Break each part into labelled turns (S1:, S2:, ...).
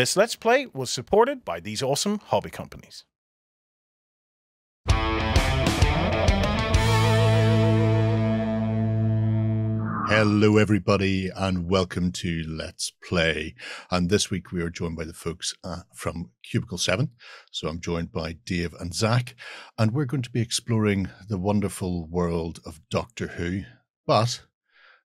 S1: This Let's Play was supported by these awesome hobby companies.
S2: Hello, everybody, and welcome to Let's Play. And this week we are joined by the folks uh, from Cubicle 7. So I'm joined by Dave and Zach, and we're going to be exploring the wonderful world of Doctor Who. But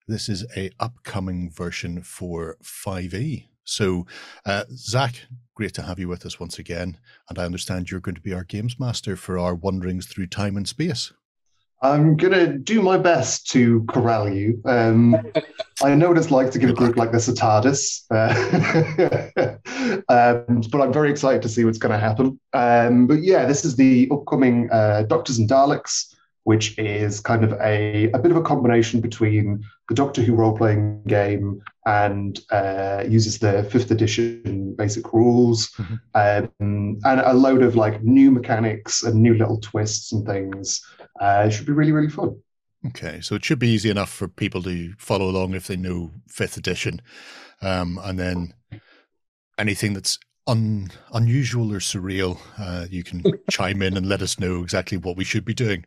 S2: this is a upcoming version for 5e. So, uh, Zach, great to have you with us once again. And I understand you're going to be our games master for our wanderings through time and space.
S3: I'm going to do my best to corral you. Um, I know what it's like to give a group like this a TARDIS, uh, um, but I'm very excited to see what's going to happen. Um, but yeah, this is the upcoming uh, Doctors and Daleks, which is kind of a, a bit of a combination between the Doctor Who role playing game and uh, uses the fifth edition basic rules mm-hmm. um, and a load of like new mechanics and new little twists and things. Uh, it should be really, really fun.
S2: Okay, so it should be easy enough for people to follow along if they know fifth edition, um, and then anything that's un, unusual or surreal, uh, you can chime in and let us know exactly what we should be doing.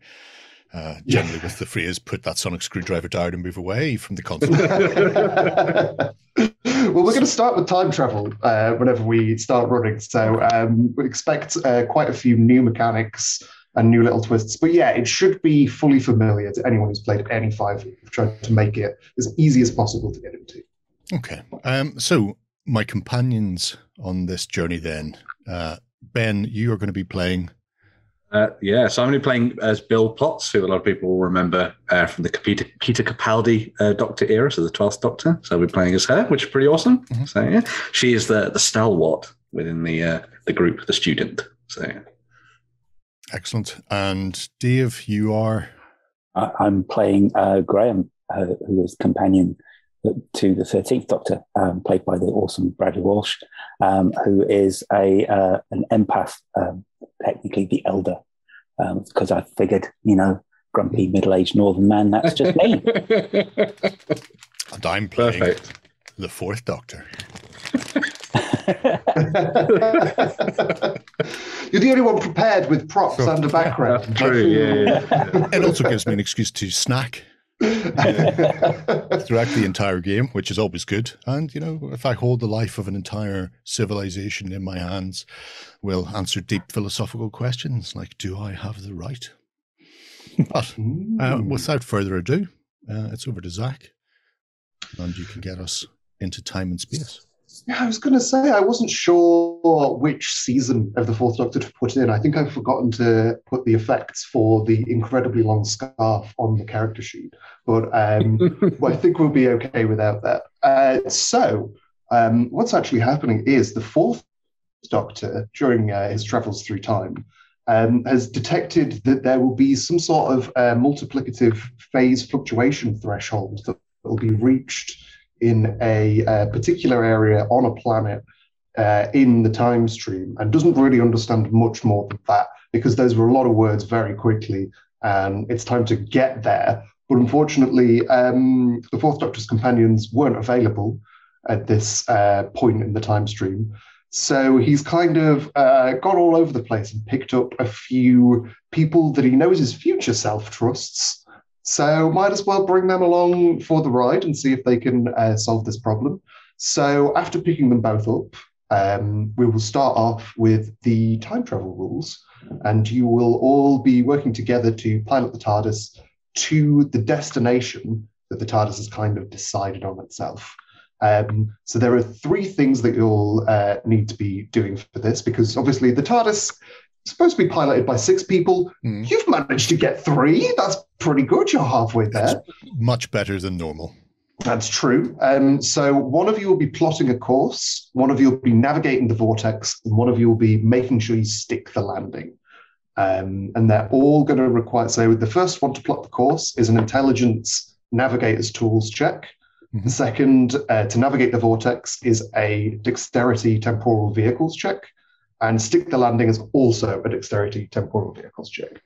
S2: Uh, generally, yeah. with the phrase "put that sonic screwdriver down and move away" from the console.
S3: well, we're going to start with time travel uh, whenever we start running, so um, we expect uh, quite a few new mechanics and new little twists. But yeah, it should be fully familiar to anyone who's played any 5 We've tried to make it as easy as possible to get into.
S2: Okay. Um, so, my companions on this journey then, uh, Ben, you are going to be playing.
S4: Uh, yeah, so I'm going to be playing as Bill Potts, who a lot of people will remember uh, from the Peter, Peter Capaldi uh, Doctor era, so the 12th Doctor. So I'll be playing as her, which is pretty awesome. Mm-hmm. So yeah, she is the the stalwart within the uh, the group, the student. So yeah.
S2: Excellent. And Dave, you are?
S5: I'm playing uh, Graham, uh, who is companion to the 13th Doctor, um, played by the awesome Bradley Walsh, um, who is a uh, an empath, um, technically the elder, because um, I figured, you know, grumpy middle-aged northern man, that's just me.
S2: and I'm playing Perfect. the fourth Doctor.
S3: You're the only one prepared with props and a background.
S4: True, yeah, yeah.
S2: it also gives me an excuse to snack throughout the entire game, which is always good. And, you know, if I hold the life of an entire civilization in my hands, will answer deep philosophical questions like, do I have the right? But uh, without further ado, uh, it's over to Zach, and you can get us into time and space.
S3: Yeah, I was going to say I wasn't sure which season of the Fourth Doctor to put in. I think I've forgotten to put the effects for the incredibly long scarf on the character sheet, but um, well, I think we'll be okay without that. Uh, so, um, what's actually happening is the Fourth Doctor, during uh, his travels through time, um, has detected that there will be some sort of uh, multiplicative phase fluctuation threshold that will be reached in a, a particular area on a planet uh, in the time stream and doesn't really understand much more than that because those were a lot of words very quickly and it's time to get there. But unfortunately, um, the Fourth Doctor's companions weren't available at this uh, point in the time stream. So he's kind of uh, gone all over the place and picked up a few people that he knows his future self trusts so might as well bring them along for the ride and see if they can uh, solve this problem. So after picking them both up, um, we will start off with the time travel rules, and you will all be working together to pilot the TARDIS to the destination that the TARDIS has kind of decided on itself. Um, so there are three things that you'll uh, need to be doing for this, because obviously the TARDIS supposed to be piloted by six people. Mm. You've managed to get three. That's pretty good. You're halfway there. That's
S2: much better than normal.
S3: That's true. Um, so one of you will be plotting a course, one of you will be navigating the vortex, and one of you will be making sure you stick the landing. Um, and they're all going to require. So the first one to plot the course is an intelligence navigator's tools check. Mm-hmm. The second uh, to navigate the vortex is a dexterity temporal vehicles check. And stick the landing is also a dexterity temporal vehicles check.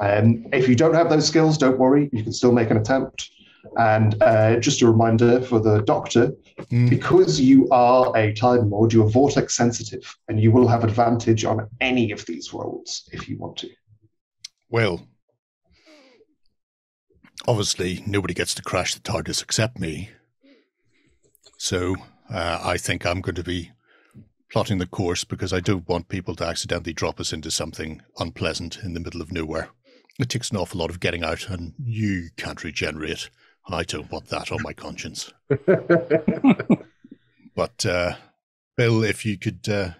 S3: Um, if you don't have those skills, don't worry, you can still make an attempt. And uh, just a reminder for the doctor,
S2: Mm.
S3: Because you are a Time Lord, you are vortex sensitive, and you will have advantage on any of these rolls if you want to.
S2: Well, obviously, nobody gets to crash the TARDIS except me. So uh, I think I'm going to be plotting the course because I don't want people to accidentally drop us into something unpleasant in the middle of nowhere. It takes an awful lot of getting out, and you can't regenerate. I don't want that on my conscience. but uh, Bill, if you could, uh,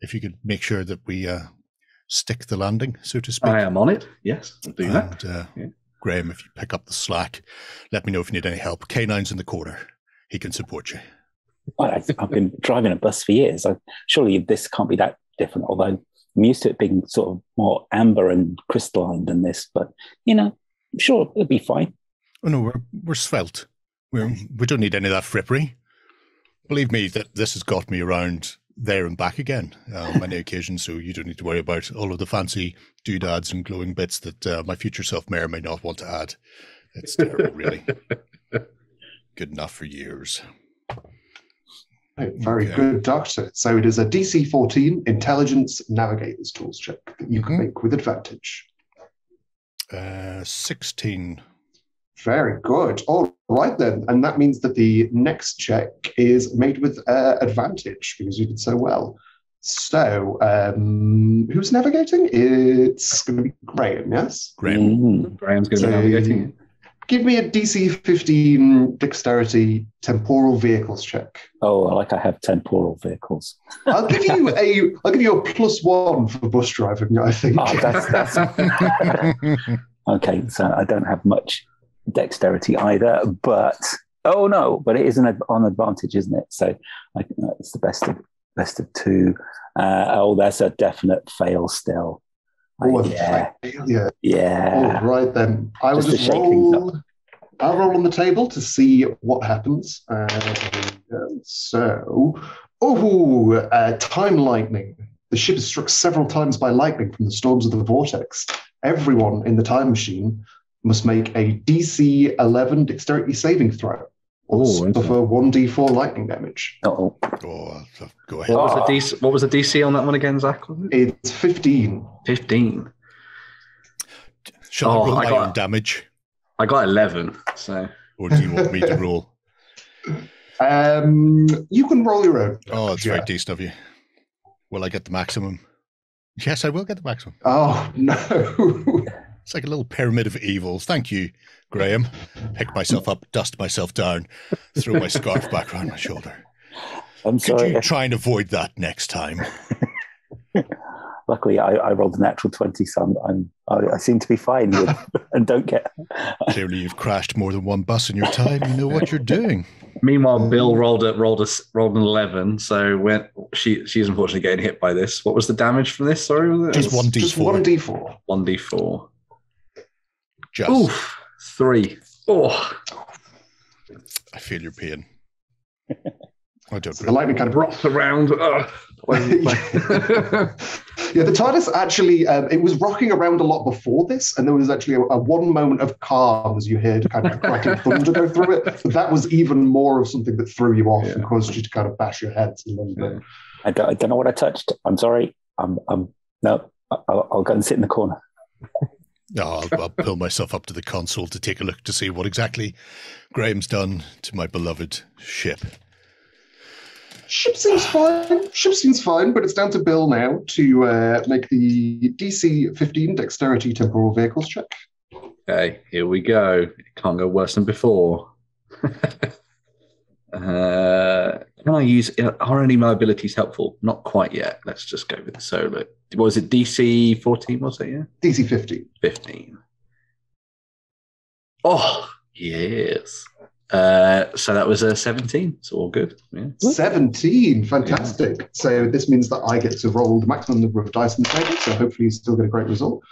S2: if you could make sure that we uh, stick the landing, so to speak.
S4: I am on it. Yes, I'll do that.
S2: And uh,
S4: Yeah.
S2: Graham, if you pick up the slack, let me know if you need any help. K9's in the corner. He can support you.
S5: I, I've been driving a bus for years. I, surely this can't be that different. Although I'm used to it being sort of more amber and crystalline than this, but you know, sure it'll be fine.
S2: Oh no, we're we're svelte. We're we don't need any of that frippery. Believe me, that this has got me around there and back again uh, on many occasions. So you don't need to worry about all of the fancy doodads and glowing bits that uh, my future self may or may not want to add. It's terrible, really. Good enough for years.
S3: Right, Very
S2: Okay.
S3: good, Doctor. So it is a DC 14 Intelligence Navigators Tools check that you can
S2: Mhm.
S3: make with advantage.
S2: Uh, Sixteen.
S3: Very good. All right, then. And that means that the next check is made with uh, advantage because you did so well. So, um, who's navigating? It's going to be Graham, yes?
S2: Graham.
S5: Mm.
S4: Graham's going to be navigating it.
S3: Give me a DC 15 Dexterity Temporal Vehicles check.
S5: Oh, like I have temporal vehicles.
S3: I'll give you a I'll give you a plus one for bus driving, I think.
S5: Oh, that's that's okay. So I don't have much dexterity either, but oh no, but it is an on advantage, isn't it? So I, it's the best of best of two. Uh, oh, that's a definite fail still.
S3: Oh,
S5: yeah,
S3: failure.
S5: yeah.
S3: All right then. I will
S5: Just to
S3: just roll. I'll roll on the table to see what happens. Uh, so, oh, uh, time lightning. The ship is struck several times by lightning from the storms of the vortex. Everyone in the time machine must make a DC 11 dexterity saving throw or
S4: Oh, okay.
S3: suffer 1d4 lightning damage.
S5: Oh,
S2: Oh, go ahead.
S4: What was the DC? What was the DC on that one again, Zach? It
S3: It's 15.
S4: fifteen?
S2: Shall
S4: Oh,
S2: I roll
S4: I
S2: my
S4: got-
S2: own damage,
S4: I got eleven. So
S2: or do you want me to roll?
S3: Um, you can roll your own.
S2: Oh, it's
S3: Yeah.
S2: very decent of you. Will I get the maximum? Yes, I will get the maximum.
S3: Oh, no.
S2: It's like a little pyramid of evils. Thank you, Graham. Pick myself up, dust myself down, throw my scarf back around my shoulder.
S5: I'm sorry.
S2: Could
S5: sorry.
S2: you try and avoid that next time?
S5: Luckily, I, I rolled a natural twenty, so I'm, I'm I, I seem to be fine with, and don't get.
S2: Clearly, you've crashed more than one bus in your time. You know what you're doing.
S4: meanwhile, Bill rolled a rolled a, rolled an eleven. So when she she's unfortunately getting hit by this. What was the damage from this? Sorry, was it?
S2: Just 1d4.
S3: 1d4.
S4: One d four.
S2: Just,
S4: Oof, three. Oh,
S2: I feel your pain. I don't
S3: So the
S2: really.
S3: lightning kind of
S4: rocked around. Ugh.
S3: yeah, the TARDIS actually um, it was rocking around a lot before this, and there was actually a, a one moment of calm as you heard kind of cracking thunder go through it. But that was even more of something that threw you off and caused you to kind of bash your heads a little bit.
S5: I don't, I don't know what I touched. I'm sorry. I'm, I'm no. I'll, I'll go and sit in the corner.
S2: No, I'll, I'll pull myself up to the console to take a look to see what exactly Graham's done to my beloved ship.
S3: Ship seems fine. Ship seems fine, but it's down to Bill now to uh, make the DC 15 Dexterity Temporal Vehicles check.
S4: Okay, here we go. It can't go worse than before. uh, can I use are any mobilities helpful? Not quite yet. Let's just go with the solo. What was it DC 14? Was it? Yeah,
S3: DC 15.
S4: 15. Oh, yes. Uh, so that was a 17. It's all good. Yeah.
S3: 17. Fantastic. So this means that I get to roll the maximum number of dice in the table. So hopefully you still get a great result.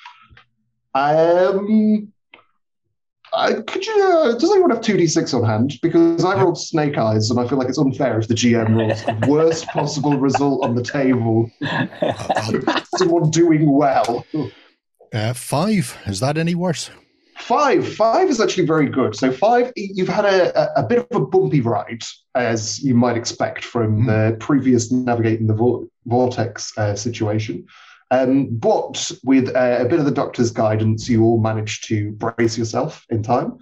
S3: Um, I, could you, uh, does anyone have 2d6 on hand? Because I rolled snake eyes and I feel like it's unfair if the GM rolls the worst possible result on the table. Someone doing well.
S2: uh, five. Is that any worse?
S3: Five. Five is actually very good. So five, you've had a, a, a bit of a bumpy ride, as you might expect from
S2: Mm.
S3: the previous navigating the vor- vortex uh, situation. Um, but with uh, a bit of the doctor's guidance, you all managed to brace yourself in time.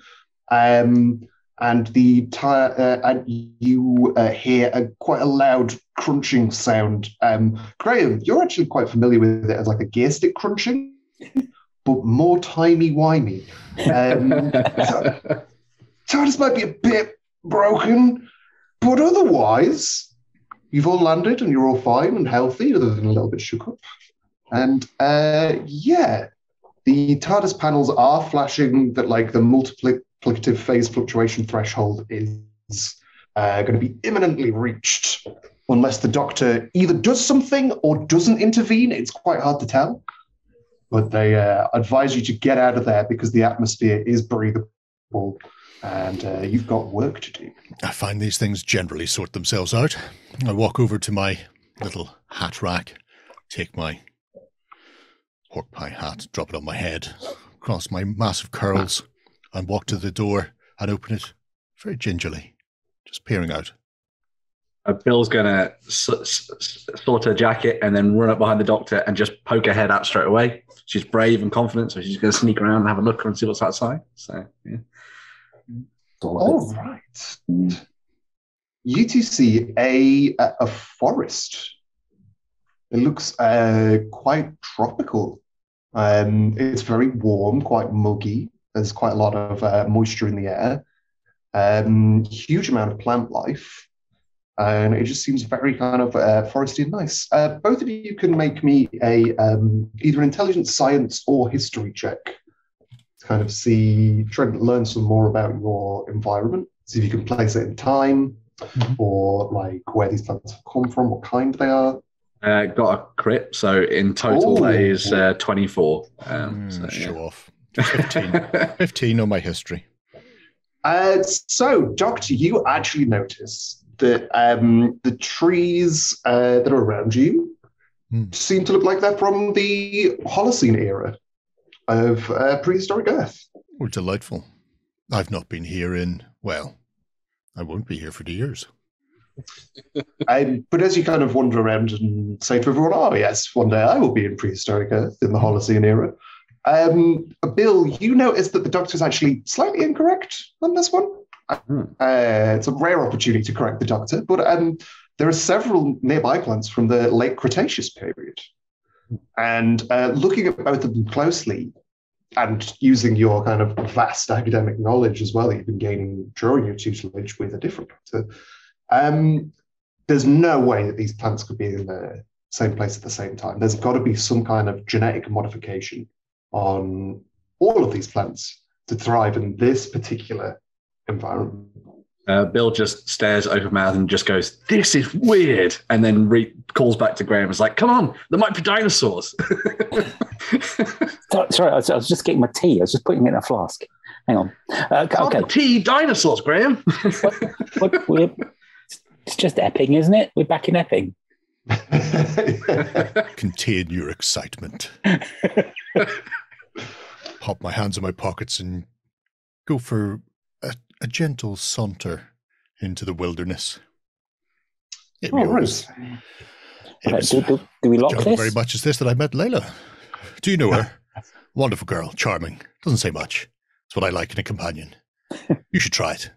S3: Um, and the tire, uh, and you uh, hear a quite a loud crunching sound. Um, Graham, you're actually quite familiar with it as like a gear stick crunching, but more timey wimey. Um, so- TARDIS might be a bit broken, but otherwise, you've all landed and you're all fine and healthy, other than a little bit shook up. And uh, yeah, the TARDIS panels are flashing that like the multiplicative phase fluctuation threshold is uh, going to be imminently reached unless the Doctor either does something or doesn't intervene. It's quite hard to tell. But they uh, advise you to get out of there because the atmosphere is breathable and uh, you've got work to do.
S2: I find these things generally sort themselves out. I walk over to my little hat rack, take my pork pie hat, drop it on my head, cross my massive curls, and walk to the door and open it very gingerly, just peering out.
S4: Uh, Bill's gonna s- s- s- sort her jacket and then run up behind the doctor and just poke her head out straight away. She's brave and confident, so she's gonna sneak around and have a look and see what's outside. So yeah.
S5: All
S3: All
S5: right.
S3: right.
S5: Mm.
S3: You two see a, a, a forest. It looks uh, quite tropical. Um, it's very warm, quite muggy. There's quite a lot of uh, moisture in the air. Um, huge amount of plant life. And it just seems very kind of uh, foresty and nice. Uh, both of you can make me a um, either an intelligence science or history check to kind of see, try and learn some more about your environment. See if you can place it in time
S2: Mhm.
S3: or like where these plants have come from, what kind they are.
S4: Uh, got a crit, so in total that
S3: Ooh.
S4: is uh, twenty-four. Um,
S2: Mm,
S4: so,
S2: show
S4: yeah.
S2: off. 15. 15 on my history.
S3: Uh, so, Doctor, you actually notice that um, the trees uh, that are around you
S2: Hmm.
S3: seem to look like they're from the Holocene era of uh, prehistoric Earth.
S2: Oh, delightful. I've not been here in, well, I won't be here for years.
S3: Um, but as you kind of wander around and say to everyone, oh, yes, one day I will be in prehistoric Earth in the Holocene era, um, Bill, you notice that the Doctor's actually slightly incorrect on this one.
S4: Hmm.
S3: Uh, it's a rare opportunity to correct the Doctor, but um, there are several nearby plants from the late Cretaceous period. And uh, looking at both of them closely and using your kind of vast academic knowledge as well that you've been gaining during your tutelage with a different doctor, um, there's no way that these plants could be in the same place at the same time. There's got to be some kind of genetic modification on all of these plants to thrive in this particular environment.
S4: Uh, Bill just stares open mouthed and just goes, "This is weird," and then re- calls back to Graham. and is like, "Come on, there might be dinosaurs."
S5: Sorry, I was, I was just getting my tea. I was just putting it in a flask. Hang on. Uh, okay,
S4: okay, T dinosaurs, Graham.
S5: what, we're, it's just Epping, isn't it? We're back in Epping.
S2: Contain your excitement. Pop my hands in my pockets and go for a, a gentle saunter into the wilderness. It
S3: All right.
S2: was, it
S5: Uh,
S2: was
S5: do, do, do we lock this?
S2: very much as this that I met Leela. Do you know her? Wonderful girl, charming. Doesn't say much. It's what I like in a companion. You should try it.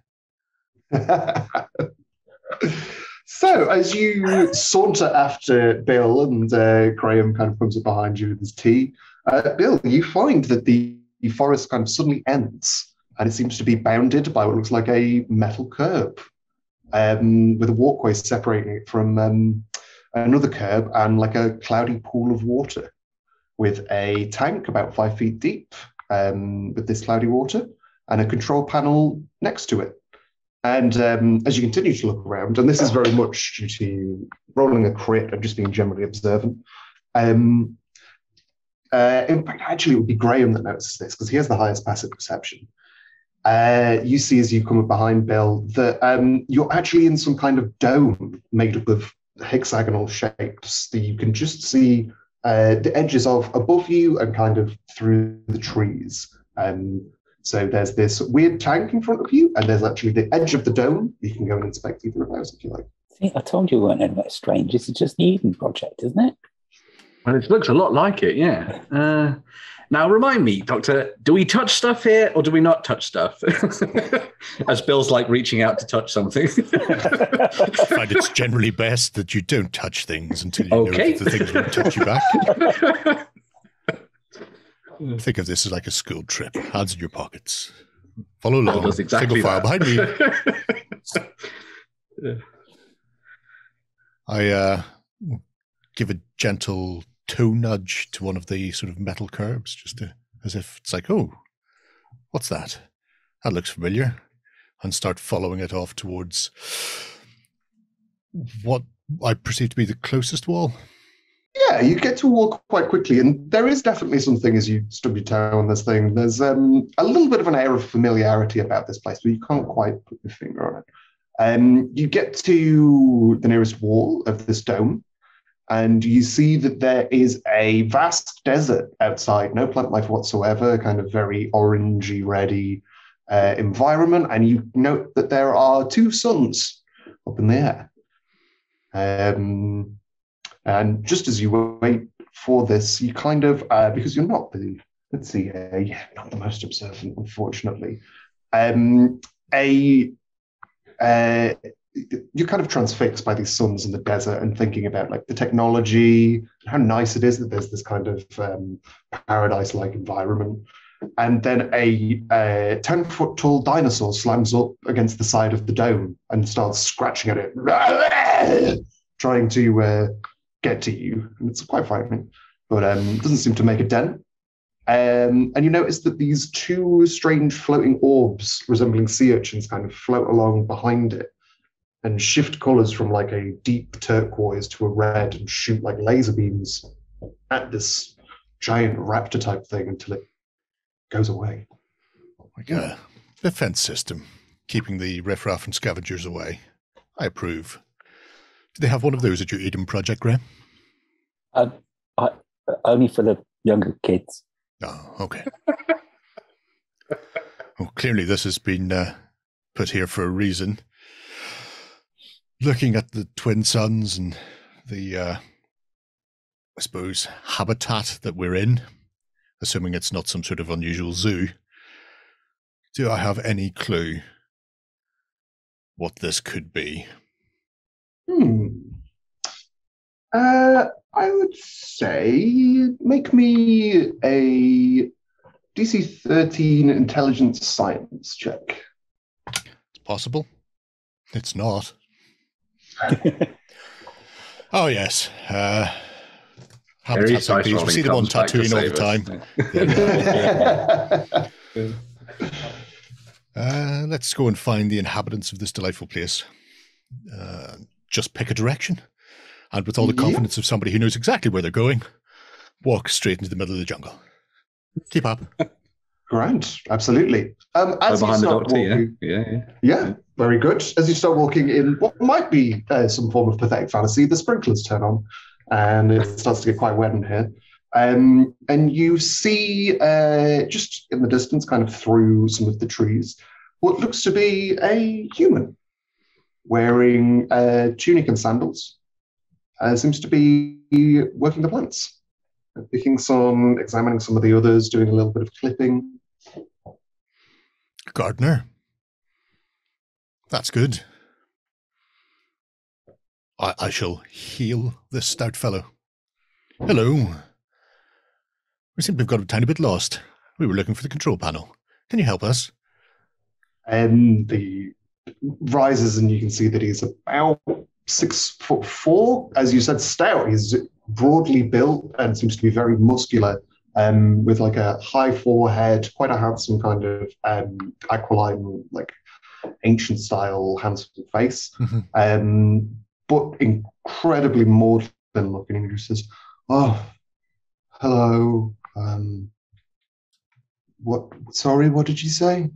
S3: So, as you saunter after Bill and uh, Graham kind of comes up behind you with his tea, uh, Bill, you find that the, the forest kind of suddenly ends and it seems to be bounded by what looks like a metal curb um, with a walkway separating it from um, another curb and like a cloudy pool of water with a tank about five feet deep um, with this cloudy water and a control panel next to it. And um, as you continue to look around, and this is very much due to rolling a crit and just being generally observant. Um, uh, in fact, actually, it would be Graham that notices this because he has the highest passive perception. Uh, you see as you come up behind Bill that um, you're actually in some kind of dome made up of hexagonal shapes that you can just see uh, the edges of above you and kind of through the trees. Um, So there's this weird tank in front of you, and there's actually the edge of the dome. You can go and inspect either of those if you like.
S5: See, I told you we weren't anything strange. This is just the Eden Project, isn't it?
S4: Well, it looks a lot like it, yeah. Uh, now, remind me, Doctor, do we touch stuff here or do we not touch stuff? As Bill's like reaching out to touch something.
S2: I find it's generally best that you don't touch things until you
S4: Okay.
S2: know that the things won't touch you back. Think of this as like a school trip. Hands in your pockets. Follow along.
S4: does exactly
S2: Single file behind me. I uh, give a gentle toe nudge to one of the sort of metal curbs, just to, as if it's like, oh, what's that? That looks familiar. And start following it off towards what I perceive to be the closest wall.
S3: Yeah, you get to walk quite quickly, and there is definitely something as you stub your toe on this thing. There's um, a little bit of an air of familiarity about this place, but you can't quite put your finger on it. Um, you get to the nearest wall of this dome, and you see that there is a vast desert outside, no plant life whatsoever, kind of very orangey, reddy uh, environment. And you note that there are two suns up in the air. Um, and just as you wait for this, you kind of, uh, because you're not the, let's see, uh, yeah, not the most observant, unfortunately. Um, a, uh, you're kind of transfixed by these suns in the desert and thinking about like the technology, how nice it is that there's this kind of um, paradise-like environment. And then a uh, 10 foot tall dinosaur slams up against the side of the dome and starts scratching at it, trying to uh, get to you. And it's quite frightening, but um, doesn't seem to make a dent. Um, and you notice that these two strange floating orbs resembling sea urchins kind of float along behind it and shift colors from like a deep turquoise to a red and shoot like laser beams at this giant raptor type thing until it goes away.
S2: Like a defense system, keeping the riffraff and scavengers away. I approve. Do they have one of those at your Eden project, Graham?
S5: Um, I, only for the younger kids.
S2: Oh, okay. well, clearly this has been uh, put here for a reason. Looking at the twin suns and the, uh, I suppose, habitat that we're in, assuming it's not some sort of unusual zoo, do I have any clue what this could be?
S3: Hmm. Uh, I would say make me a DC 13 intelligence science check.
S2: It's possible. It's not. oh yes. Uh,
S4: Harry's
S2: habitats like these. We see them on
S4: comes back to
S2: tattooing all the
S4: save us.
S2: time. Uh, let's go and find the inhabitants of this delightful place. Uh, just pick a direction, and with all the
S3: Yeah.
S2: confidence of somebody who knows exactly where they're going, walk straight into the middle of the jungle. Keep up.
S3: Grant, absolutely. Um, as you
S4: behind the
S3: start
S4: doctor, yeah.
S3: walking,
S4: yeah, yeah.
S3: Yeah, very good. As you start walking in what might be uh, some form of pathetic fallacy, the sprinklers turn on and it starts to get quite wet in here. Um, and you see uh, just in the distance, kind of through some of the trees, what looks to be a human wearing a tunic and sandals. Uh, seems to be working the plants, picking some, examining some of the others, doing a little bit of clipping.
S2: Gardener. That's good. I, I shall heal this stout fellow. Hello. We seem to have got a tiny bit lost. We were looking for the control panel. Can you help us?
S3: and the rises and you can see that he's about six foot four. As you said stout he's broadly built and seems to be very muscular um, with like a high forehead quite a handsome kind of um, aquiline like ancient style handsome face.
S2: Mhm.
S3: um, but incredibly maudlin looking. And he just says oh hello um, what sorry what did you say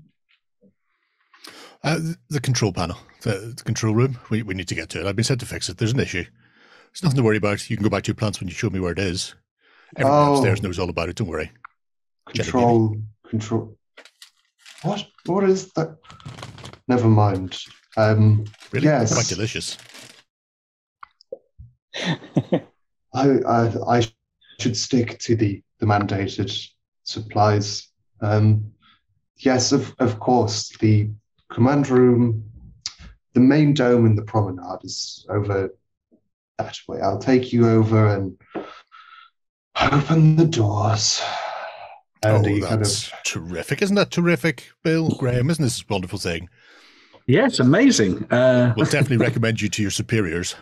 S2: Uh, the control panel, the, the control room. We, we need to get to it. I've been sent to fix it. There's an issue. There's nothing to worry about. You can go back to your plants when you show me where it is. Everyone
S3: Oh.
S2: upstairs knows all about it. Don't worry.
S3: Control, control. What? What is that? Never mind. Um,
S2: Really?
S3: Yes.
S2: Quite delicious.
S3: I, I I should stick to the, the mandated supplies. Um, yes, of of course. The command room, the main dome in the promenade is over that way. I'll take you over and open the doors. And
S2: oh,
S3: he kind
S2: that's
S3: of
S2: terrific. Isn't that terrific, Bill? Graham, isn't this a wonderful thing?
S4: Yeah, it's amazing. Uh,
S2: We'll definitely recommend you to your superiors.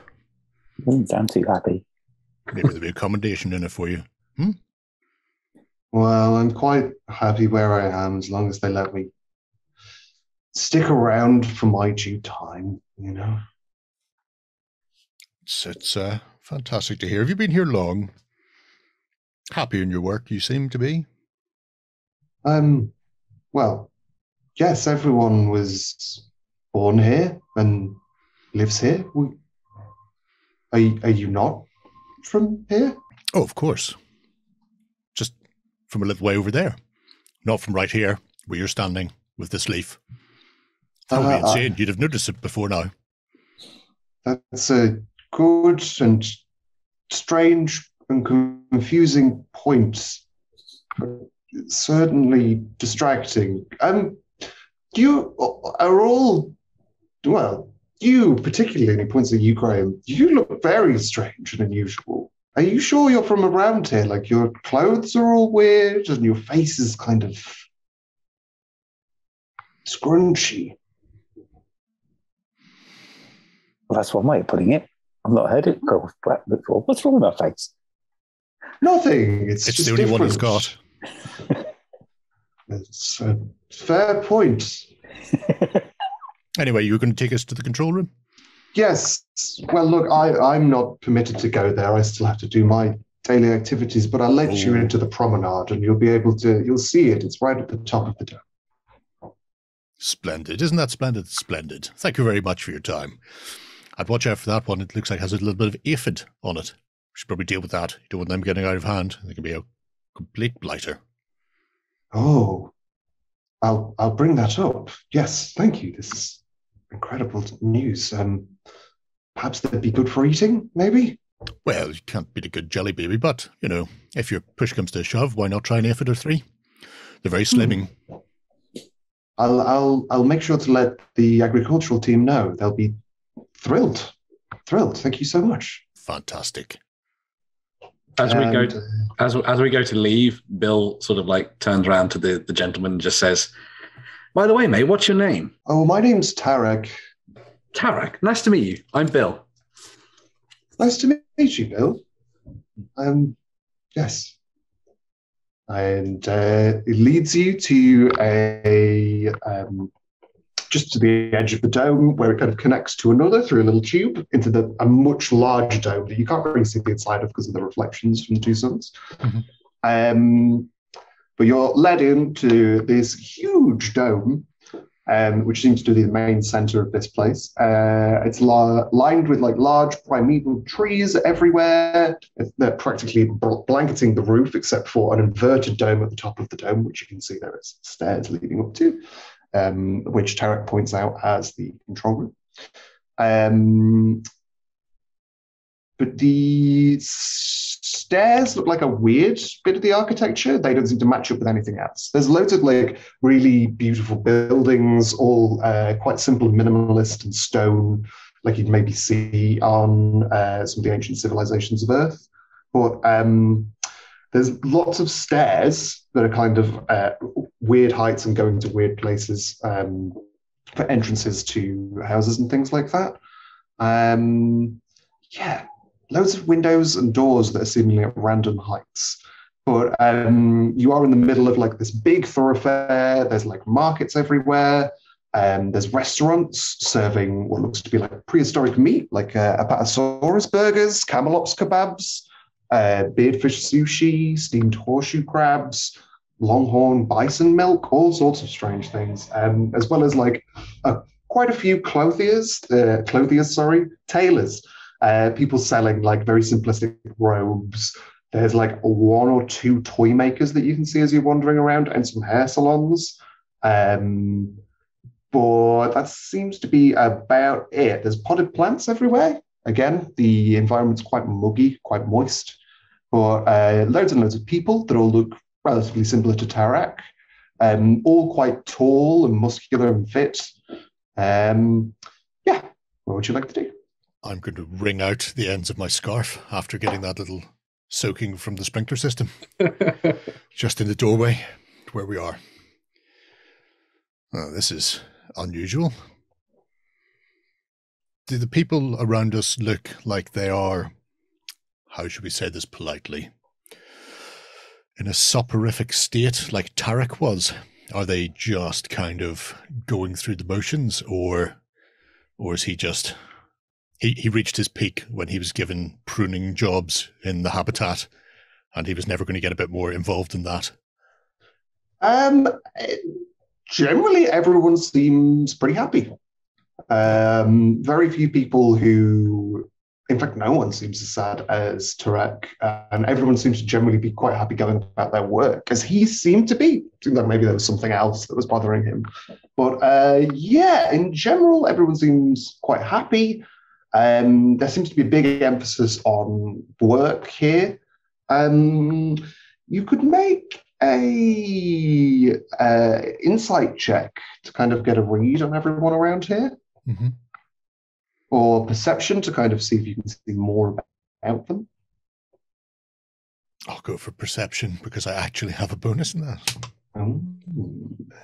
S5: Doesn't sound too happy.
S2: Maybe there'll be accommodation in it for you.
S3: Well, I'm quite happy where I am as long as they let me stick around for my due time, you know.
S2: It's, it's uh, fantastic to hear. Have you been here long? Happy in your work, you seem to be.
S3: Um, well, yes, everyone was born here and lives here. We, are, are you not from here?
S2: Oh, of course. Just from a little way over there. Not from right here, where you're standing with this leaf. That would be
S3: Uh,
S2: insane. You'd have noticed it before now.
S3: That's a good and strange and confusing point. Certainly distracting. Um, you are all, well, you particularly, he points at you, Graham, you look very strange and unusual. Are you sure you're from around here? Like your clothes are all weird and your face is kind of scrunchy.
S5: Well, that's one way of putting it. I've not heard it hmm. go flat before. What's wrong with my face?
S3: Nothing. It's,
S2: It's
S3: just
S2: the only one he's
S3: different.
S2: got.
S3: It's a fair point.
S2: Anyway, you're going to take us to the control room?
S3: Yes. Well, look, I, I'm not permitted to go there. I still have to do my daily activities, but I'll let you
S2: Oh.
S3: into the promenade and you'll be able to, you'll see it. It's right at the top of the dome.
S2: Splendid. Isn't that splendid? Splendid. Thank you very much for your time. I'd watch out for that one. It looks like it has a little bit of aphid on it. We should probably deal with that. You don't want them getting out of hand. They can be a complete blighter.
S3: Oh, I'll, I'll bring that up. Yes, thank you. This is incredible news. Um, perhaps they'd be good for eating, maybe?
S2: Well, you can't beat a good jelly baby, but, you know, if your push comes to a shove, why not try an aphid or three? They're very slimming.
S3: I'll, I'll, I'll make sure to let the agricultural team know. They'll be thrilled. Thrilled. Thank you so much.
S2: Fantastic.
S4: as we go
S3: And, uh,
S4: as as we go to leave, Bill sort of like turns around to the the gentleman and just says, "By the way, mate, what's your name?"
S3: oh, my name's Tarek.
S4: Tarek. Nice to meet you. I'm Bill.
S3: Nice to meet you, Bill. Um, yes. And uh, it leads you to a um, just to the edge of the dome where it kind of connects to another through a little tube into the a much larger dome that you can't really see the inside of because of the reflections from the two suns.
S2: Mhm.
S3: Um, but you're led into this huge dome um, which seems to be the main center of this place. Uh, it's la- lined with like large primeval trees everywhere. They're practically bl- blanketing the roof, except for an inverted dome at the top of the dome, which you can see there is stairs leading up to, um, which Tarek points out as the control room. Um, but the stairs look like a weird bit of the architecture. They don't seem to match up with anything else. There's loads of like really beautiful buildings, all uh, quite simple minimalist and stone, like you'd maybe see on uh, some of the ancient civilizations of Earth. But um, there's lots of stairs that are kind of uh, weird heights and going to weird places um, for entrances to houses and things like that. Um, yeah, loads of windows and doors that are seemingly at random heights. But um, you are in the middle of like this big thoroughfare. There's like markets everywhere. Um, there's restaurants serving what looks to be like prehistoric meat, like uh, Apatosaurus burgers, Camelops kebabs, uh, beardfish sushi, steamed horseshoe crabs, longhorn bison milk, all sorts of strange things, um, as well as like a, quite a few clothiers, uh, clothiers, sorry, tailors, uh, people selling like very simplistic robes. There's like one or two toy makers that you can see as you're wandering around, and some hair salons. Um, but that seems to be about it. There's potted plants everywhere. Again, the environment's quite muggy, quite moist, but uh, loads and loads of people that all look relatively similar to Tarak, um, all quite tall and muscular and fit. Um, yeah, what would you like to do?
S2: I'm going to wring out the ends of my scarf after getting that little soaking from the sprinkler system just in the doorway where we are. Oh, this is unusual. Do the people around us look like they are, how should we say this politely, in a soporific state like Tarak was? Are they just kind of going through the motions, or, or is he just he, he reached his peak when he was given pruning jobs in the habitat, and he was never going to get a bit more involved in that.
S3: Um, generally, everyone seems pretty happy. Um, very few people who, in fact, no one seems as sad as Tarak, and everyone seems to generally be quite happy going about their work, as he seemed to be. Seemed like maybe there was something else that was bothering him, but uh, yeah, in general, everyone seems quite happy. Um, there seems to be a big emphasis on work here. Um, you could make a uh, insight check to kind of get a read on everyone around here,
S2: mm-hmm.
S3: Or perception to kind of see if you can see more about them.
S2: I'll go for perception because I actually have a bonus in that.
S3: Oh.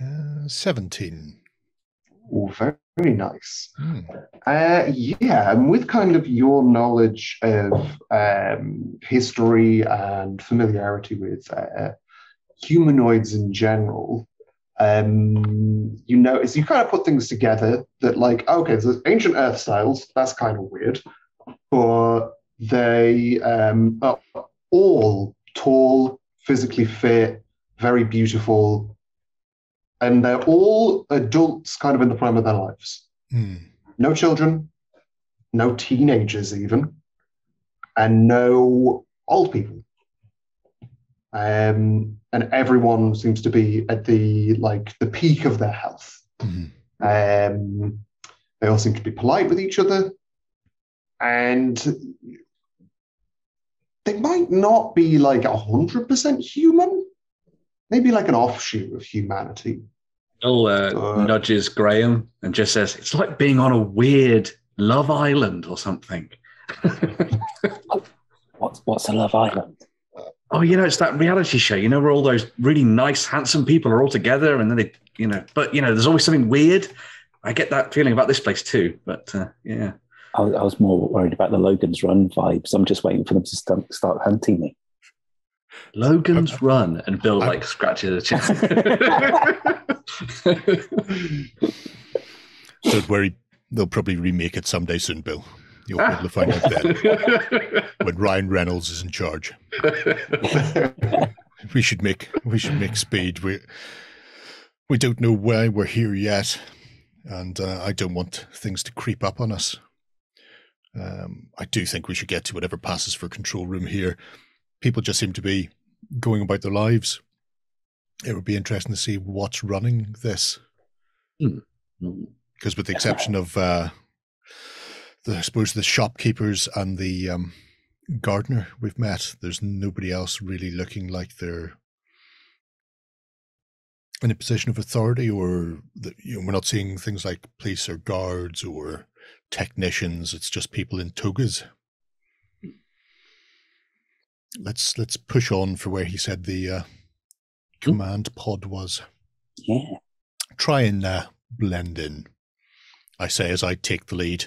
S2: Uh, Seventeen.
S3: Oh, very, very nice.
S2: Hmm.
S3: Uh, yeah, and with kind of your knowledge of um, history and familiarity with uh, humanoids in general, um, you notice you kind of put things together that, like, okay, there's ancient Earth styles, that's kind of weird, but they um, are all tall, physically fit, very beautiful, and they're all adults kind of in the prime of their lives.
S2: Hmm.
S3: No children, no teenagers even, and no old people. Um, and everyone seems to be at the like the peak of their health.
S2: Mhm.
S3: Um, they all seem to be polite with each other, and they might not be like hundred percent human. Maybe like an offshoot of humanity.
S4: Bill uh,
S3: Uh,
S4: nudges Graham and just says, "It's like being on a weird Love Island or something."
S5: What's what's a Love Island?
S4: Oh, you know, it's that reality show. You know, where all those really nice, handsome people are all together, and then they, you know, but you know, there's always something weird. I get that feeling about this place too. But uh, yeah,
S5: I, was- I was more worried about the Logan's Run vibes. I'm just waiting for them to start, start hunting me.
S4: Logan's Run, and Bill
S2: I-
S4: like scratches his chest.
S2: Don't worry, they'll probably remake it someday soon, Bill. You'll be able to find out then when Ryan Reynolds is in charge. We should make we should make speed. We we don't know why we're here yet, and uh, I don't want things to creep up on us. Um, I do think we should get to whatever passes for control room here. People just seem to be going about their lives. It would be interesting to see what's running this, because with the exception of, uh, the, I suppose, the shopkeepers and the um, gardener we've met, there's nobody else really looking like they're in a position of authority, or the, you know, we're not seeing things like police or guards or technicians. It's just people in togas. Let's let's push on for where he said the uh, command pod was.
S5: Yeah.
S2: Try and uh, blend in. I say as I take the lead,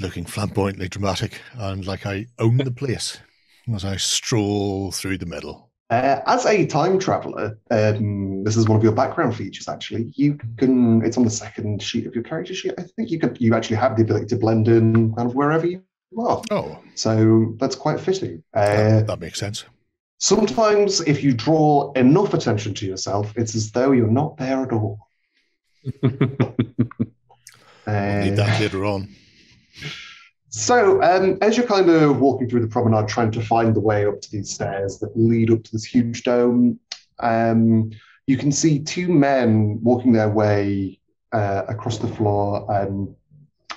S2: looking flamboyantly dramatic and like I own the place as I stroll through the middle.
S3: Uh, as a time traveler, um, this is one of your background features. Actually, you can. It's on the second sheet of your character sheet. I think you could. You actually have the ability to blend in kind of wherever you are.
S2: Oh,
S3: So that's quite fitting. Uh,
S2: that, that makes sense.
S3: sometimes, if you draw enough attention to yourself, it's as though you're not there at all.
S2: I'll need
S3: Uh,
S2: that later on.
S3: So, um, as you're kind of walking through the promenade, trying to find the way up to these stairs that lead up to this huge dome, um, you can see two men walking their way uh, across the floor. Um,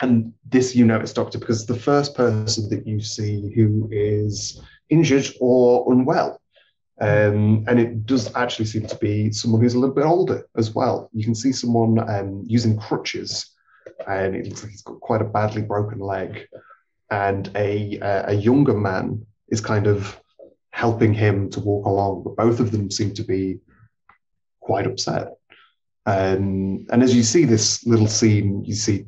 S3: and this you notice, Doctor, because the first person that you see who is injured or unwell. Um, and it does actually seem to be someone who's a little bit older as well. You can see someone um, using crutches, and it looks like he's got quite a badly broken leg. And a, a younger man is kind of helping him to walk along, but both of them seem to be quite upset. Um, and as you see this little scene, you see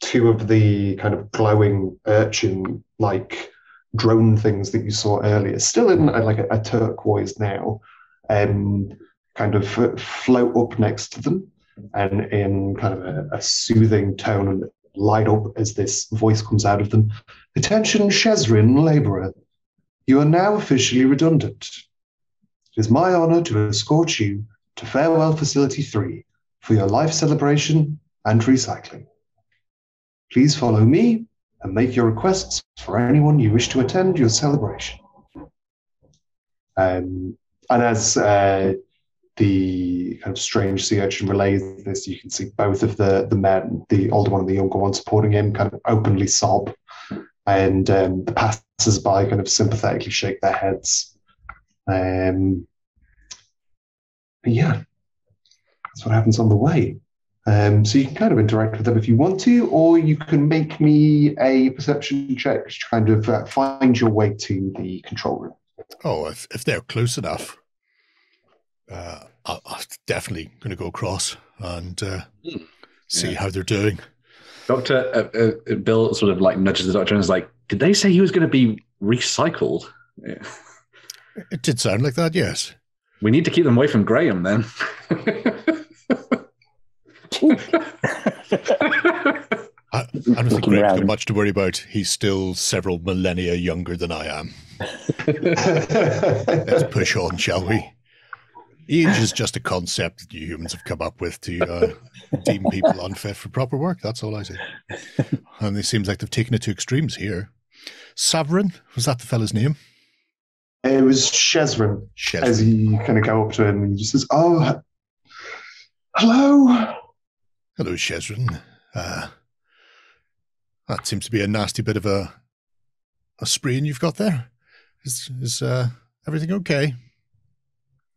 S3: two of the kind of glowing urchin like drone things that you saw earlier, still in uh, like a, a turquoise now, um, kind of float up next to them and in kind of a, a soothing tone and light up as this voice comes out of them. Attention, Shezrin laborer. You are now officially redundant. It is my honor to escort you to Farewell Facility 3 for your life celebration and recycling. Please follow me and make your requests for anyone you wish to attend your celebration. Um, and as uh, the kind of strange sea urchin relays this, you can see both of the, the men, the older one and the younger one, supporting him, kind of openly sob. And um, the passers by kind of sympathetically shake their heads. Um, but yeah, that's what happens on the way. Um, so you can kind of interact with them if you want to, or you can make me a perception check to kind of uh, find your way to the control room.
S2: Oh, if, if they're close enough, uh, I'm definitely going to go across and uh, hmm. see yeah. how they're doing.
S4: Doctor uh, uh, Bill sort of like nudges the doctor and is like, "Did they say he was going to be recycled?" Yeah.
S2: It did sound like that, yes.
S4: We need to keep them away from Graham then.
S2: I, I, don't think Graham's got much to worry about. He's still several millennia younger than I am. Let's push on, shall we? Age is just a concept that you humans have come up with to uh, deem people unfit for proper work. That's all I say. And it seems like they've taken it to extremes here. Savrin, was that the fella's name?
S3: It was Shezrin. Shezrin. As you kind of go up to him and he just says, Oh, hello.
S2: Hello, Shezrin. Uh, that seems to be a nasty bit of a a sprain you've got there. Is is uh, everything okay?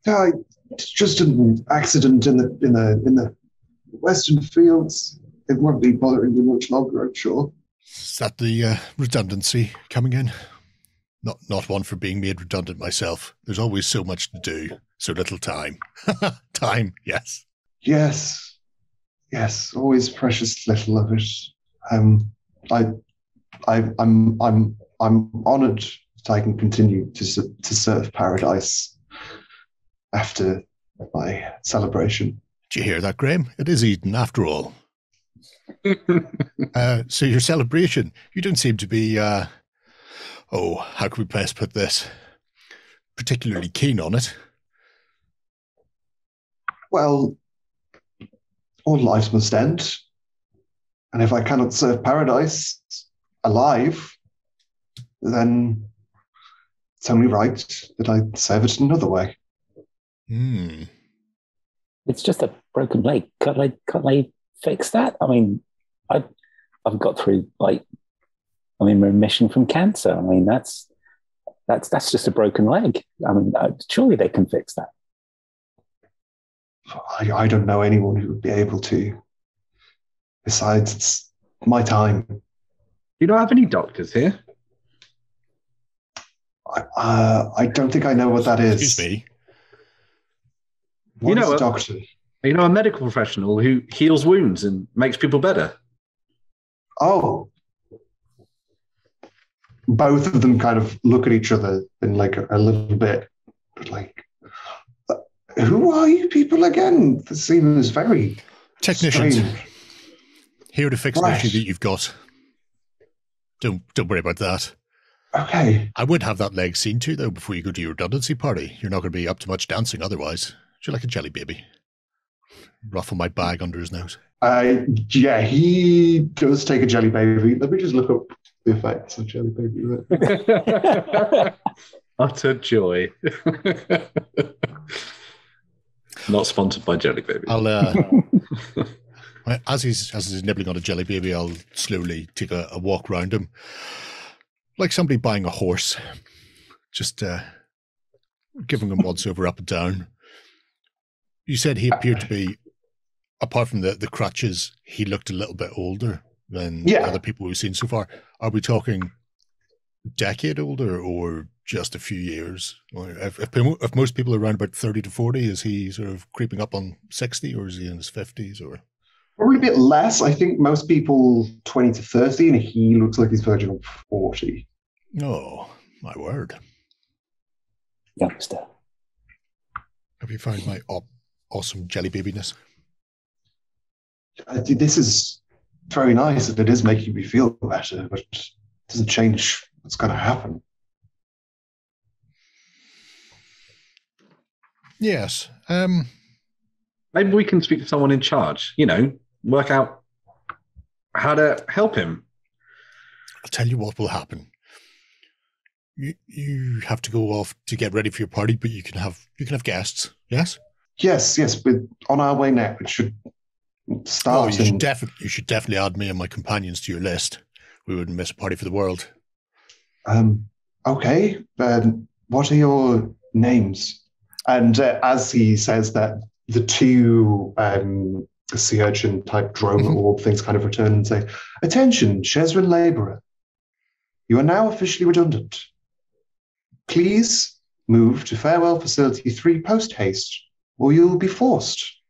S3: Yeah, it's just an accident in the in the in the western fields. It won't be bothering you much longer, I'm sure.
S2: Is that the uh, redundancy coming in? Not not one for being made redundant myself. There's always so much to do, so little time. time, yes.
S3: Yes, Yes, always precious little of it. Um, I, I, I'm, I'm, I'm honoured that I can continue to to serve paradise after my celebration.
S2: Do you hear that, Graham? It is Eden after all. uh, so your celebration, you don't seem to be. Uh, oh, how can we best put this? Particularly keen on it.
S3: Well, all lives must end. And if I cannot serve paradise alive, then it's only right that I serve it another way.
S2: Hmm.
S5: It's just a broken leg. Can't I, can't I fix that? I mean, I, I've got through like, I'm in remission from cancer. I mean, that's that's that's just a broken leg. I mean, uh, surely they can fix that.
S3: I, I don't know anyone who would be able to. Besides, it's my time.
S4: You don't have any doctors here?
S3: I, uh, I don't think I know what that is.
S2: Excuse me.
S3: What you know, a uh, doctor?
S4: You know, a medical professional who heals wounds and makes people better.
S3: Oh. Both of them kind of look at each other in like a, a little bit, like, uh, who are you people again? This seems very
S2: technicians
S3: strange.
S2: here to fix right. an issue that you've got. Don't don't worry about that.
S3: Okay.
S2: I would have that leg seen to though, before you go to your redundancy party. You're not going to be up to much dancing otherwise. Would you like a jelly baby? Ruffle my bag under his nose.
S3: Uh, yeah, he does take a jelly baby. Let me just look up the effects of jelly baby.
S4: Utter joy. Not sponsored by Jelly Baby.
S2: I'll uh, as he's as he's nibbling on a jelly baby, I'll slowly take a, a walk round him, like somebody buying a horse, just uh, giving him once over, up and down. You said he appeared to be, apart from the the crutches, he looked a little bit older than
S3: Yeah.
S2: other people we've seen so far. Are we talking decade older or just a few years? If, if, if most people are around about 30 to 40, is he sort of creeping up on 60 or is he in his 50s or?
S3: Probably a bit less. I think most people 20 to 30, and he looks like he's verging on 40.
S2: Oh, my word.
S5: Youngster.
S2: Have you found my aw- awesome jelly babiness?
S3: This is very nice and it is making me feel better, but it doesn't change what's going to happen.
S2: Yes. Um,
S4: Maybe we can speak to someone in charge, you know, work out how to help him.
S2: I'll tell you what will happen. You you have to go off to get ready for your party, but you can have you can have guests. Yes.
S3: Yes, yes, but on our way now, it should
S2: Oh,
S3: start.
S2: you should
S3: in-
S2: definitely you should definitely add me and my companions to your list. We wouldn't miss a party for the world.
S3: Um, okay, um, what are your names? And uh, as he says that, the two um, sea urchin type drone
S2: Mhm.
S3: orb things kind of return and say, Attention, Shezrin Laborer. You are now officially redundant. Please move to Farewell Facility 3 post haste, or you will be forced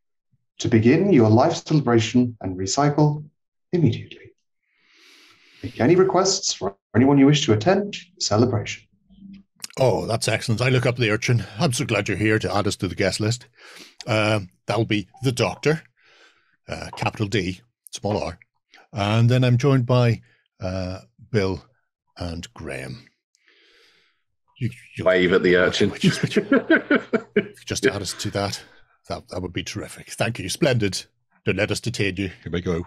S3: to begin your life celebration and recycle immediately. Make any requests for anyone you wish to attend celebration.
S2: Oh, that's excellent. I look up the urchin. I'm so glad you're here to add us to the guest list. Um, that'll be the doctor, uh, capital D, small r. And then I'm joined by uh, Bill and Graham. You, you
S4: Wave at the urchin.
S2: just add us to that. That that would be terrific. Thank you. Splendid. Don't let us detain you. Here we go.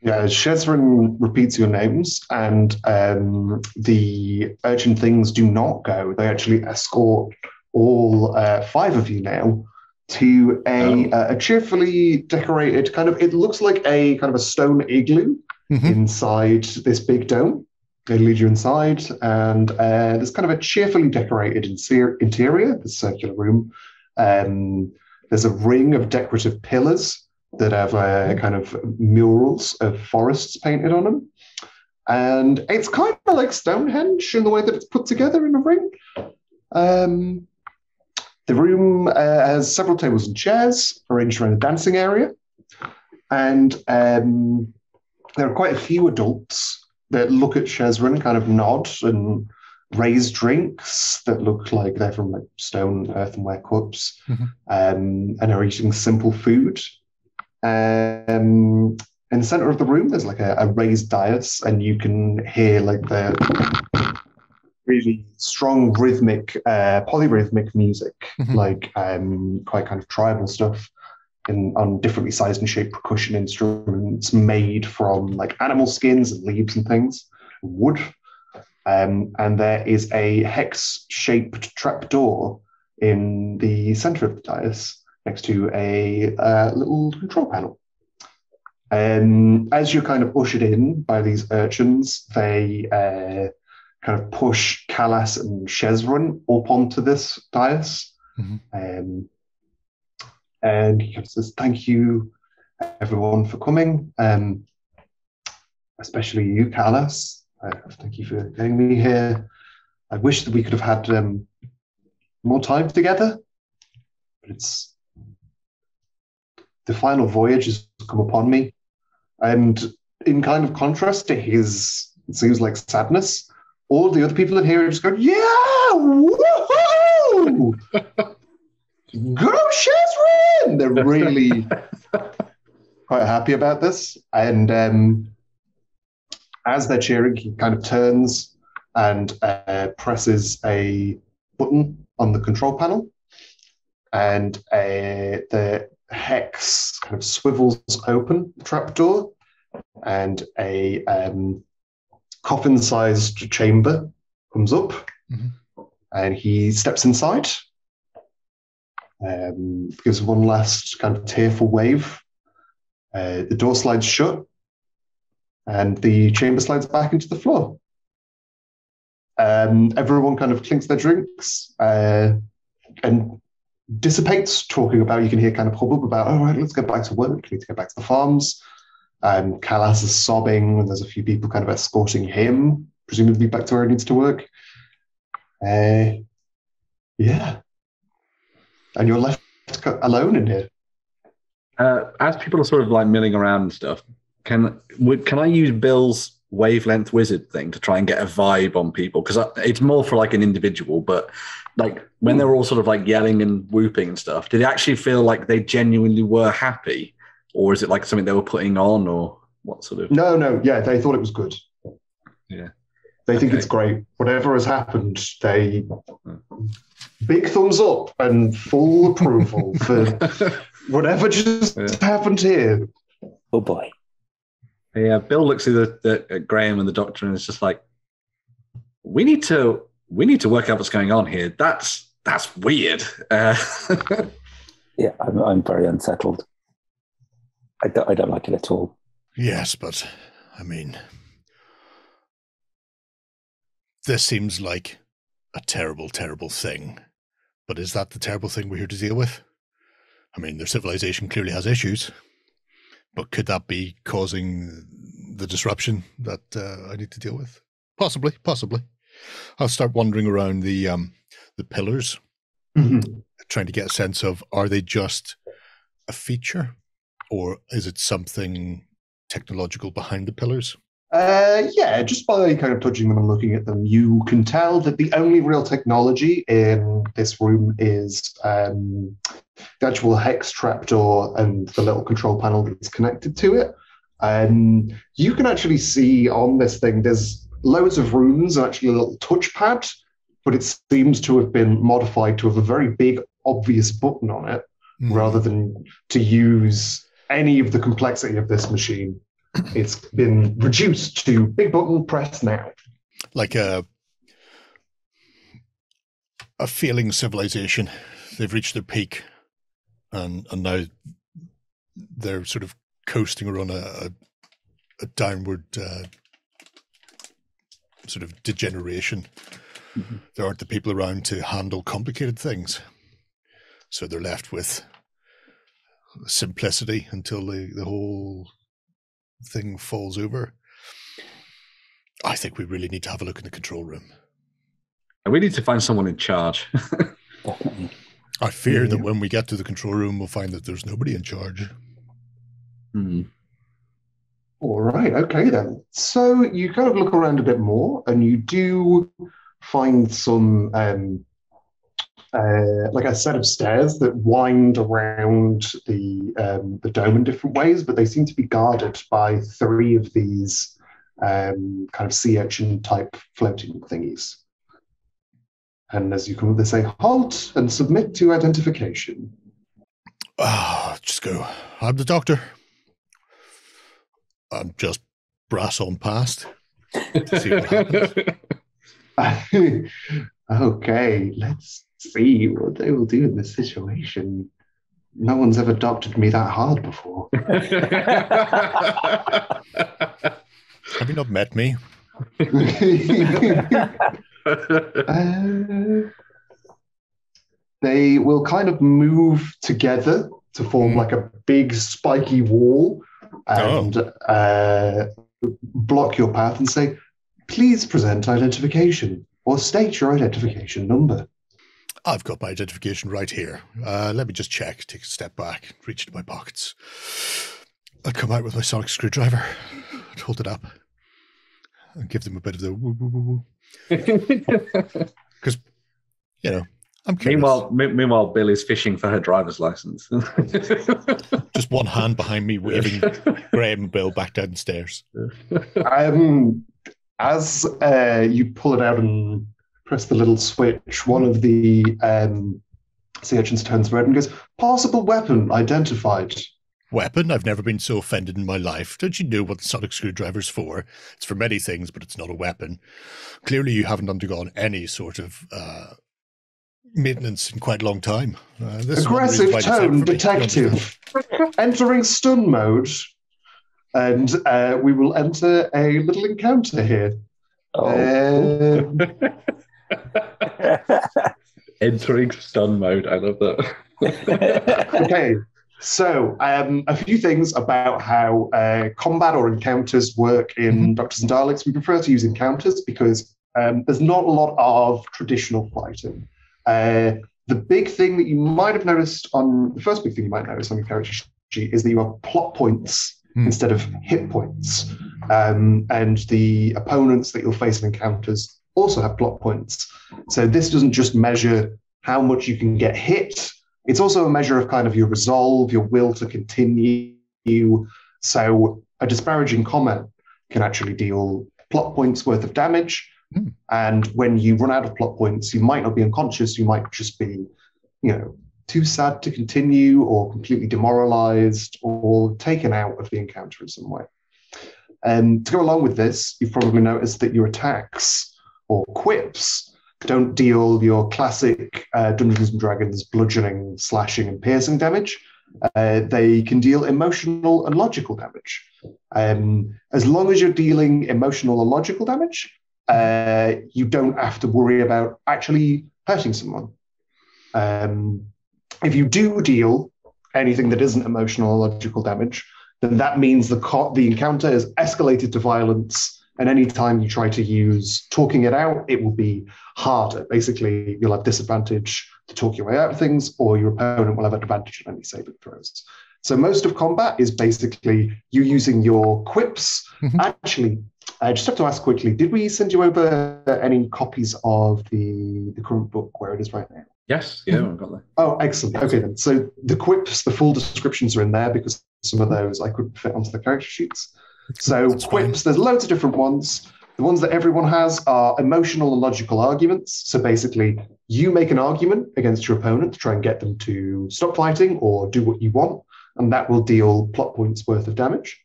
S3: Yeah, Shezrin repeats your names, and um, the urchin things do not go. They actually escort all uh, five of you now to a,
S4: Oh.
S3: uh, a cheerfully decorated kind of. It looks like a kind of a stone igloo
S2: Mhm.
S3: inside this big dome. They lead you inside, and uh, there's kind of a cheerfully decorated interior, the circular room. Um, there's a ring of decorative pillars that have uh, kind of murals of forests painted on them. And it's kind of like Stonehenge in the way that it's put together in a ring. Um, the room uh, has several tables and chairs arranged around a dancing area. And um, there are quite a few adults that look at Shezrin, kind of nod and raise drinks that look like they're from like stone earthenware cups
S2: Mhm.
S3: um, and are eating simple food. Um, in the center of the room, there's like a, a raised dais, and you can hear like the really strong rhythmic, uh, polyrhythmic music,
S2: Mhm.
S3: like um, quite kind of tribal stuff, in on differently sized and shaped percussion instruments made from like animal skins and leaves and things, wood. Um, and there is a hex-shaped trapdoor in the center of the dais next to a uh, little control panel. Um, as you're kind of ushered in by these urchins, they uh, kind of push Callas and Shezrin up onto this dais.
S2: Mhm.
S3: Um, and he says, Thank you, everyone, for coming, um, especially you, Callas. Uh, thank you for getting me here. I wish that we could have had um, more time together, but it's the final voyage has come upon me. And in kind of contrast to his, it seems like sadness, all the other people in here are just going, yeah, woohoo! Go Shezrin! They're really quite happy about this. And um, as they're cheering, he kind of turns and uh, presses a button on the control panel. And uh, the hex kind of swivels open the trapdoor, and a um, coffin sized chamber comes up.
S2: Mhm.
S3: And he steps inside. Um, gives one last kind of tearful wave. Uh, the door slides shut, and the chamber slides back into the floor. Um, everyone kind of clinks their drinks uh, and dissipates, talking about. You can hear kind of hubbub about, "All right, let's get back to work. We need to get back to the farms." Um, Callas is sobbing, and there's a few people kind of escorting him, presumably back to where he needs to work. Uh, yeah. And you're left alone in here.
S4: Uh, as people are sort of like milling around and stuff, can would, can I use Bill's wavelength wizard thing to try and get a vibe on people? Because it's more for like an individual, but like when they were all sort of like yelling and whooping and stuff, did it actually feel like they genuinely were happy, or is it like something they were putting on, or what sort of?
S3: No, no, yeah, they thought it was good.
S4: Yeah.
S3: They think okay. it's great. Whatever has happened, they big thumbs up and full approval for whatever just yeah. happened here.
S5: Oh boy.
S4: Yeah, Bill looks at, the, the, at Graham and the doctor and is just like, "We need to, we need to work out what's going on here. That's that's weird." Uh,
S5: yeah, I'm, I'm very unsettled. I don't, I don't like it at all.
S2: Yes, but I mean, this seems like a terrible, terrible thing. But is that the terrible thing we're here to deal with? I mean, their civilization clearly has issues, but could that be causing the disruption that uh, I need to deal with? Possibly, possibly. I'll start wandering around the um, the pillars, mm-hmm. trying to get a sense of are they just a feature, or is it something technological behind the pillars?
S3: Uh, yeah, just by kind of touching them and looking at them, you can tell that the only real technology in this room is um, the actual hex trapdoor and the little control panel that's connected to it. Um, you can actually see on this thing, there's loads of runes and actually a little touchpad, but it seems to have been modified to have a very big, obvious button on it mm. rather than to use any of the complexity of this machine it's been reduced to big bottle press now.
S2: Like a a failing civilization. They've reached their peak and and now they're sort of coasting around a, a, a downward uh, sort of degeneration. Mm-hmm. There aren't the people around to handle complicated things. So they're left with simplicity until the, the whole thing falls over, I think we really need to have a look in the control room.
S4: And We need to find someone in charge.
S2: I fear that when we get to the control room, we'll find that there's nobody in charge.
S4: Hmm.
S3: All right. Okay, then. So you kind of look around a bit more, and you do find some um, uh, like a set of stairs that wind around the um, the dome in different ways, but they seem to be guarded by three of these um, kind of sea urchin type floating thingies. And as you come, they say halt and submit to identification.
S2: Ah, oh, just go. I'm the doctor. I'm just brass on past. See what
S3: happens. okay, let's see what they will do in this situation. No one's ever doctored me that hard before.
S2: Have you not met me?
S3: uh, they will kind of move together to form mm. like a big spiky wall and oh. uh, block your path and say, please present identification or state your identification number.
S2: I've got my identification right here. Uh, let me just check, take a step back, reach into my pockets. I'd come out with my sonic screwdriver, I'd hold it up, and give them a bit of the woo woo woo woo. Because, you know, I'm curious.
S4: Meanwhile, meanwhile, Bill is fishing for her driver's license.
S2: just one hand behind me, waving Graham and Bill back down the stairs.
S3: Um, as uh, you pull it out and press the little switch, one of the um, sea urchins turns red and goes, Possible weapon identified.
S2: Weapon? I've never been so offended in my life. Don't you know what the sonic screwdriver's for? It's for many things, but it's not a weapon. Clearly, you haven't undergone any sort of uh, maintenance in quite a long time. Uh, this
S3: Aggressive tone, detective. Entering stun mode, and uh, we will enter a little encounter here.
S5: Oh.
S3: Um,
S4: Entering stun mode. I love that.
S3: okay, so um, a few things about how uh, combat or encounters work in Doctors and Daleks. We prefer to use encounters because um, there's not a lot of traditional fighting. Uh, the big thing that you might have noticed on the first big thing you might notice on your character sheet is that you have plot points
S2: Hmm.
S3: instead of hit points. Um, and the opponents that you'll face in encounters also have plot points. So this doesn't just measure how much you can get hit, it's also a measure of kind of your resolve, your will to continue. So a disparaging comment can actually deal plot points worth of damage.
S2: Hmm.
S3: And when you run out of plot points, you might not be unconscious, you might just be, you know, too sad to continue or completely demoralized or taken out of the encounter in some way. And to go along with this, you've probably noticed that your attacks or quips don't deal your classic uh, Dungeons and Dragons bludgeoning, slashing, and piercing damage. Uh, they can deal emotional and logical damage. Um, as long as you're dealing emotional or logical damage, uh, you don't have to worry about actually hurting someone. Um, if you do deal anything that isn't emotional or logical damage, then that means the co- the encounter is escalated to violence. And anytime you try to use talking it out, it will be harder. Basically, you'll have disadvantage to talk your way out of things, or your opponent will have advantage on any saving throws. So most of combat is basically you using your quips.
S2: Mhm.
S3: Actually, I just have to ask quickly: Did we send you over any copies of the the current book where it is right now?
S4: yes, yeah, I've got that.
S3: Oh, excellent. Okay, then. So the quips, the full descriptions are in there because some of those I couldn't fit onto the character sheets. So
S2: That's fine.
S3: quips, there's loads of different ones. The ones that everyone has are emotional and logical arguments. So basically, you make an argument against your opponent to try and get them to stop fighting or do what you want, and that will deal plot points worth of damage.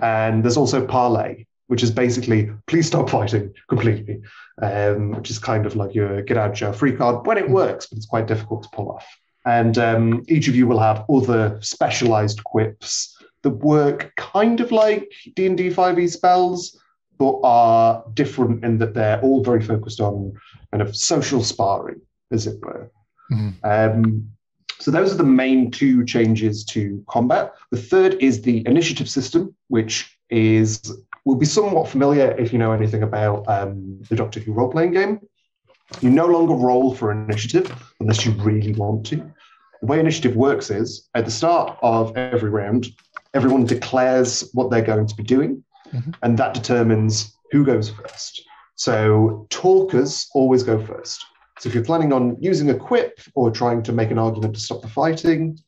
S3: And there's also parlay, which is basically please stop fighting completely, um, which is kind of like your get out jail free card when it works, but it's quite difficult to pull off. And um, each of you will have other specialized quips that work kind of like D&D 5e spells, but are different in that they're all very focused on kind of social sparring, as it were.
S2: Mhm.
S3: Um, so those are the main two changes to combat. The third is the initiative system, which is will be somewhat familiar if you know anything about um, the Doctor Who role-playing game. You no longer roll for initiative unless you really want to. The way initiative works is at the start of every round, everyone declares what they're going to be doing,
S2: Mhm.
S3: and that determines who goes first. So talkers always go first. So if you're planning on using a quip or trying to make an argument to stop the fighting,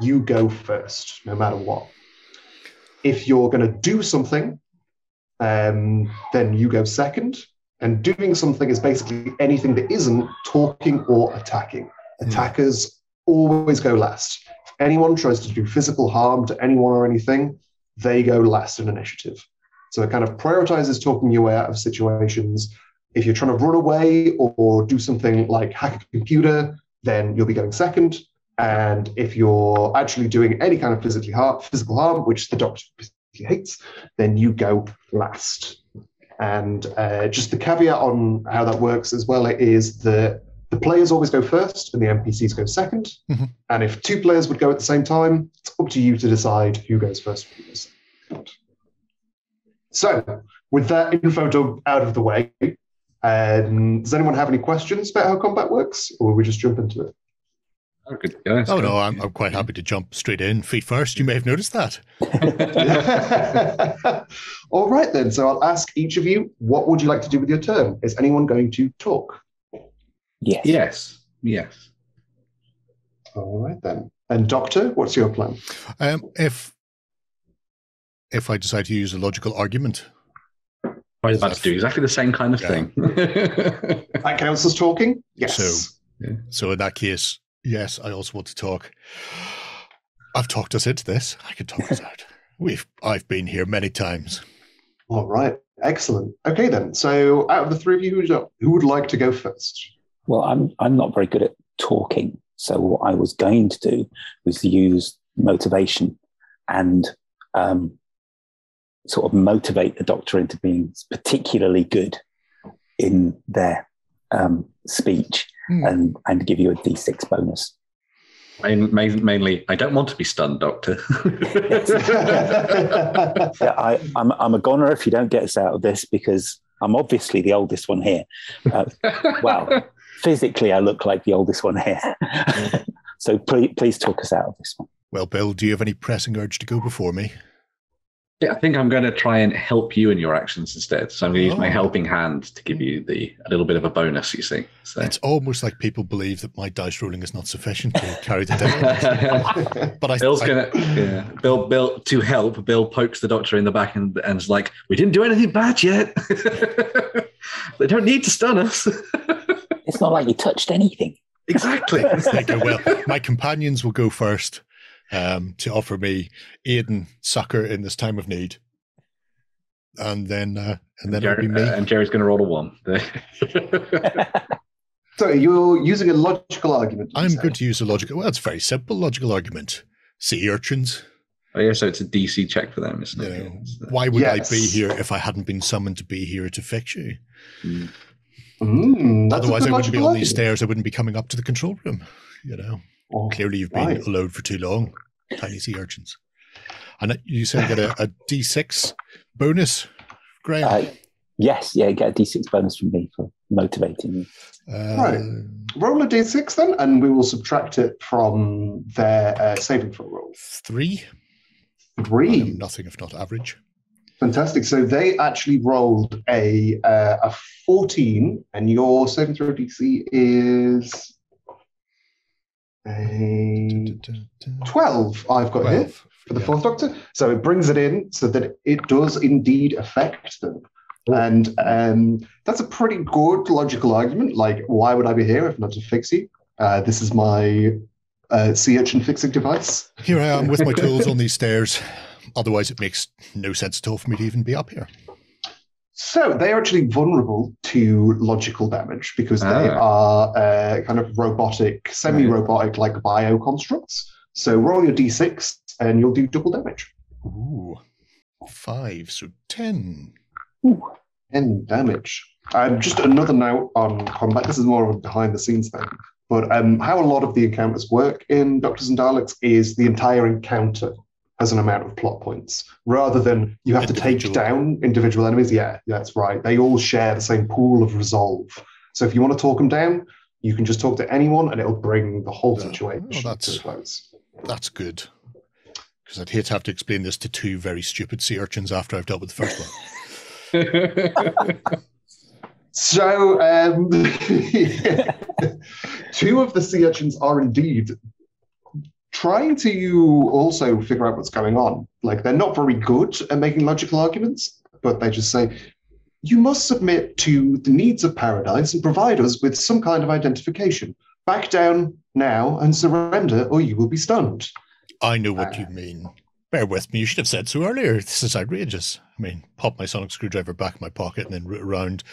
S3: you go first, no matter what. If you're going to do something, um, then you go second. And doing something is basically anything that isn't talking or attacking. Attackers always go last. Anyone tries to do physical harm to anyone or anything, they go last in initiative. So it kind of prioritizes talking your way out of situations. If you're trying to run away or, or do something like hack a computer, then you'll be going second. And if you're actually doing any kind of physically harm, physical harm, which the doctor hates, then you go last. And uh, just the caveat on how that works as well is that the players always go first and the NPCs go 2nd
S2: Mhm.
S3: And if two players would go at the same time, it's up to you to decide who goes first. Who goes second. So, with that info dug out of the way, um, does anyone have any questions about how combat works, or will we just jump into it?
S4: Oh,
S2: Oh no, I'm, I'm quite happy to jump straight in, feet first. You may have noticed that.
S3: All right, then. So I'll ask each of you, what would you like to do with your turn? Is anyone going to talk?
S5: Yes.
S4: Yes, yes.
S3: All right, then. And Doctor, what's your plan?
S2: Um, if if I decide to use a logical argument,
S4: I was about to do exactly the same kind of
S2: Yeah.
S4: thing.
S3: That counts as talking? Yes.
S2: So- so in that case, yes, I also want to talk. I've talked us into this. I can talk us out. We've I've been here many times.
S3: All right. Excellent. Okay, then. So out of the three of you, who who would like to go first?
S5: Well, I'm I'm not very good at talking. So what I was going to do was use motivation and um, sort of motivate the doctor into being particularly good in their um, speech
S2: Hmm.
S5: and and give you a d6 bonus.
S4: Main, main, mainly, I don't want to be stunned, Doctor.
S5: Yeah, I, I'm I'm a goner if you don't get us out of this because I'm obviously the oldest one here. Uh, well, physically, I look like the oldest one here. so please please talk us out of this one.
S2: Well, Bill, do you have any pressing urge to go before me?
S4: yeah, I think I'm going to try and help you in your actions instead. So I'm going to use my
S2: Oh.
S4: helping hand to give you the a little bit of a bonus. You see, so.
S2: It's almost like people believe that my dice rolling is not sufficient to carry the day. But I,
S4: Bill's
S2: I-
S4: gonna, yeah. Bill, Bill, to help. Bill pokes the doctor in the back and and is like, "We didn't do anything bad yet. they don't need to stun us."
S5: It's not like you touched anything.
S4: exactly.
S2: They go, well, my companions will go first um, to offer me aid and succor in this time of need, and then uh, and then it'll be me.
S4: uh, and Gerry's going to roll a one.
S3: So you're using a logical argument.
S2: I'm
S3: say?
S2: going to use a logical. Well, it's a very simple logical argument. Sea urchins.
S4: oh yeah, so it's a DC check for them, isn't
S2: You
S4: it?
S2: know,
S4: It's, uh,
S2: why would I be here if I hadn't been summoned to be here to fix you?
S4: mm.
S3: Mm,
S2: Otherwise,
S3: good
S2: I wouldn't be on these stairs. I wouldn't be coming up to the control room. You know,
S3: Oh,
S2: clearly you've been
S3: right.
S2: alone for too long. Tiny sea urchins. And you said you get a, a D6 bonus, Graham.
S5: Uh, yes, yeah, get a d6 bonus from me for motivating you.
S2: Uh,
S3: right. Roll a d6 then, and we will subtract it from their uh, saving throw roll.
S2: Three.
S3: Three.
S2: nothing if not average.
S3: Fantastic. So they actually rolled a uh, a 14, and your saving throw DC is a 12. I've got here for the
S2: yeah.
S3: fourth doctor. So it brings it in so that it does indeed affect them. And um, that's a pretty good logical argument. Like, why would I be here if not to fix you? Uh, this is my uh, sea urchin fixing device.
S2: Here I am with my tools on these stairs. Otherwise, it makes no sense at all for me to even be up here.
S3: So they are actually vulnerable to logical damage because they
S4: Ah.
S3: are uh, kind of robotic, semi-robotic, like bio constructs. So roll your d6 and you'll do double damage.
S2: Ooh, five, so ten.
S5: Ooh.
S3: 10 damage. Um, just another note on combat. This is more of a behind the scenes thing. But um, how a lot of the encounters work in Doctors and Daleks is the entire encounter has an amount of plot points rather than you have to take down individual enemies. Yeah, that's right. They all share the same pool of resolve. So if you want to talk them down, you can just talk to anyone and it'll bring the whole
S2: Yeah.
S3: situation
S2: Oh, that's-
S3: to a close.
S2: That's good. Because I'd hate to have to explain this to two very stupid sea urchins after I've dealt with the first one.
S3: So, um, two of the sea urchins are indeed trying to also figure out what's going on. Like, they're not very good at making logical arguments, but they just say, You must submit to the needs of paradise and provide us with some kind of identification. Back down now and surrender, or you will be stunned.
S2: I know what you mean. Bear with me. You should have said so earlier. This is outrageous. I mean, pop my sonic screwdriver back in my pocket and then root around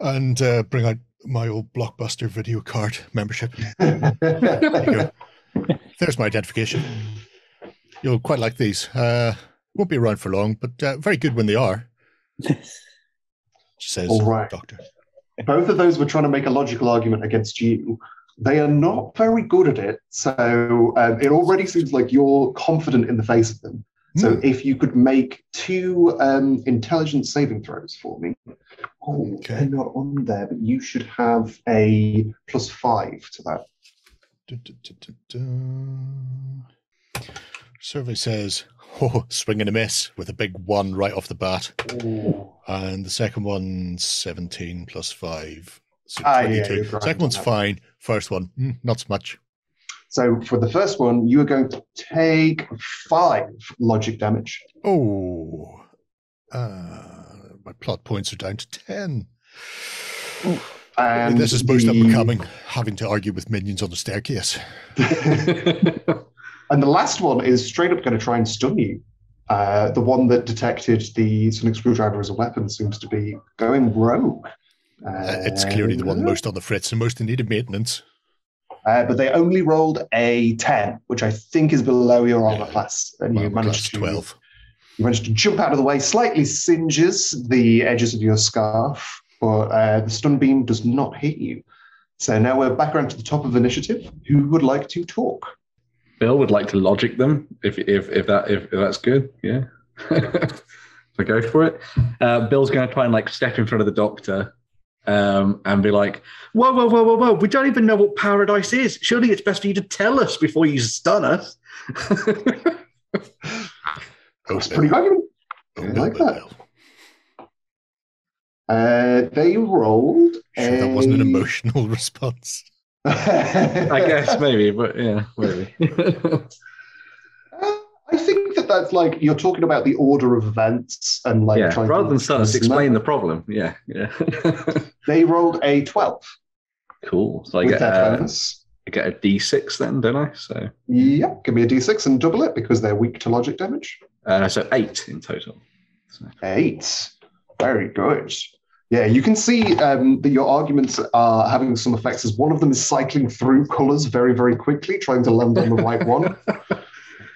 S2: and uh, bring out my old blockbuster video card membership. There you go. There's my identification. You'll quite like these. Uh, won't be around for long, but uh, very good when they are. Says
S3: All right.
S2: Doctor.
S3: both of those were trying to make a logical argument against you. They are not very good at it. So um, it already seems like you're confident in the face of them. So
S2: Hmm.
S3: if you could make two um, intelligence saving throws for me. Oh,
S2: Okay.
S3: they're not on there, but you should have a plus five to that.
S2: Survey says, oh, swing and a miss with a big one right off the bat. And the second one, 17 plus 5. So
S3: Ah,
S2: 22.
S3: you're
S2: second one's fine. First one, mm, not so much.
S3: So for the first one, you are going to take five logic damage.
S2: Oh, uh, my plot points are down to 10.
S3: And
S2: this is most
S3: the-
S2: unbecoming, having to argue with minions on the staircase.
S3: And the last one is straight up going to try and stun you. Uh, the one that detected the sonic screwdriver as a weapon seems to be going rogue.
S2: Uh, it's clearly the one
S3: Uh,
S2: most on the fritz and most in need of maintenance.
S3: Uh, but they only rolled a 10, which I think is below your armor
S2: Yeah.
S3: class. And you managed to
S2: 12.
S3: You managed to jump out of the way, slightly singes the edges of your scarf, but uh, the stun beam does not hit you. So now we're back around to the top of initiative. Who would like to talk?
S4: Bill would like to logic them if if if that if, if that's good. Yeah. so go for it. Uh, Bill's going to try and like step in front of the doctor um, and be like, "Whoa, whoa, whoa, whoa, whoa! We don't even know what paradise is. Surely it's best for you to tell us before you stun us."
S3: That's a pretty good.
S2: Oh,
S3: I
S2: Bill,
S3: like
S2: Bill,
S3: that.
S2: Bill.
S3: Uh, they rolled.
S2: Sure, that wasn't an emotional response.
S4: I guess maybe, but yeah, maybe.
S3: Uh, I think that that's like you're talking about the order of events and like
S4: yeah,
S3: trying
S4: rather
S3: to
S4: than stun us, explain the problem. Yeah, yeah.
S3: They rolled a twelve
S4: cool. So I
S3: with
S4: get
S3: that
S4: uh. I get a D6 then, don't I? So
S3: Yeah, give me a d6 and double it because they're weak to logic damage.
S4: uh, so eight in total. So,
S3: Eight. Very good. Yeah, you can see um, that your arguments are having some effects as one of them is cycling through colors very, very quickly, trying to land on the right one.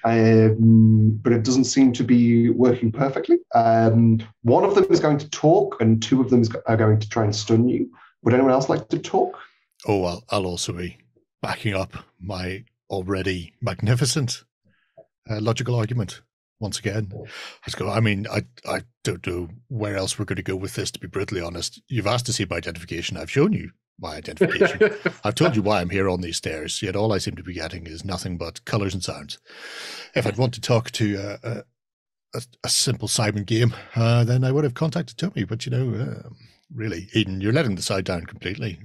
S3: Um, but it doesn't seem to be working perfectly. Um, one of them is going to talk, and two of them is, are going to try and stun you. Would anyone else like to talk?
S2: Oh, well, I'll also be backing up my already magnificent uh, logical argument once again. Let's go. I mean, I, I don't know where else we're going to go with this, to be brutally honest. You've asked to see my identification. I've shown you my identification. I've told you why I'm here on these stairs, yet all I seem to be getting is nothing but colours and sounds. If I'd want to talk to uh, a, a, a simple Simon game, uh, then I would have contacted Tommy. But, you know, uh, really, Eden, you're letting the side down completely,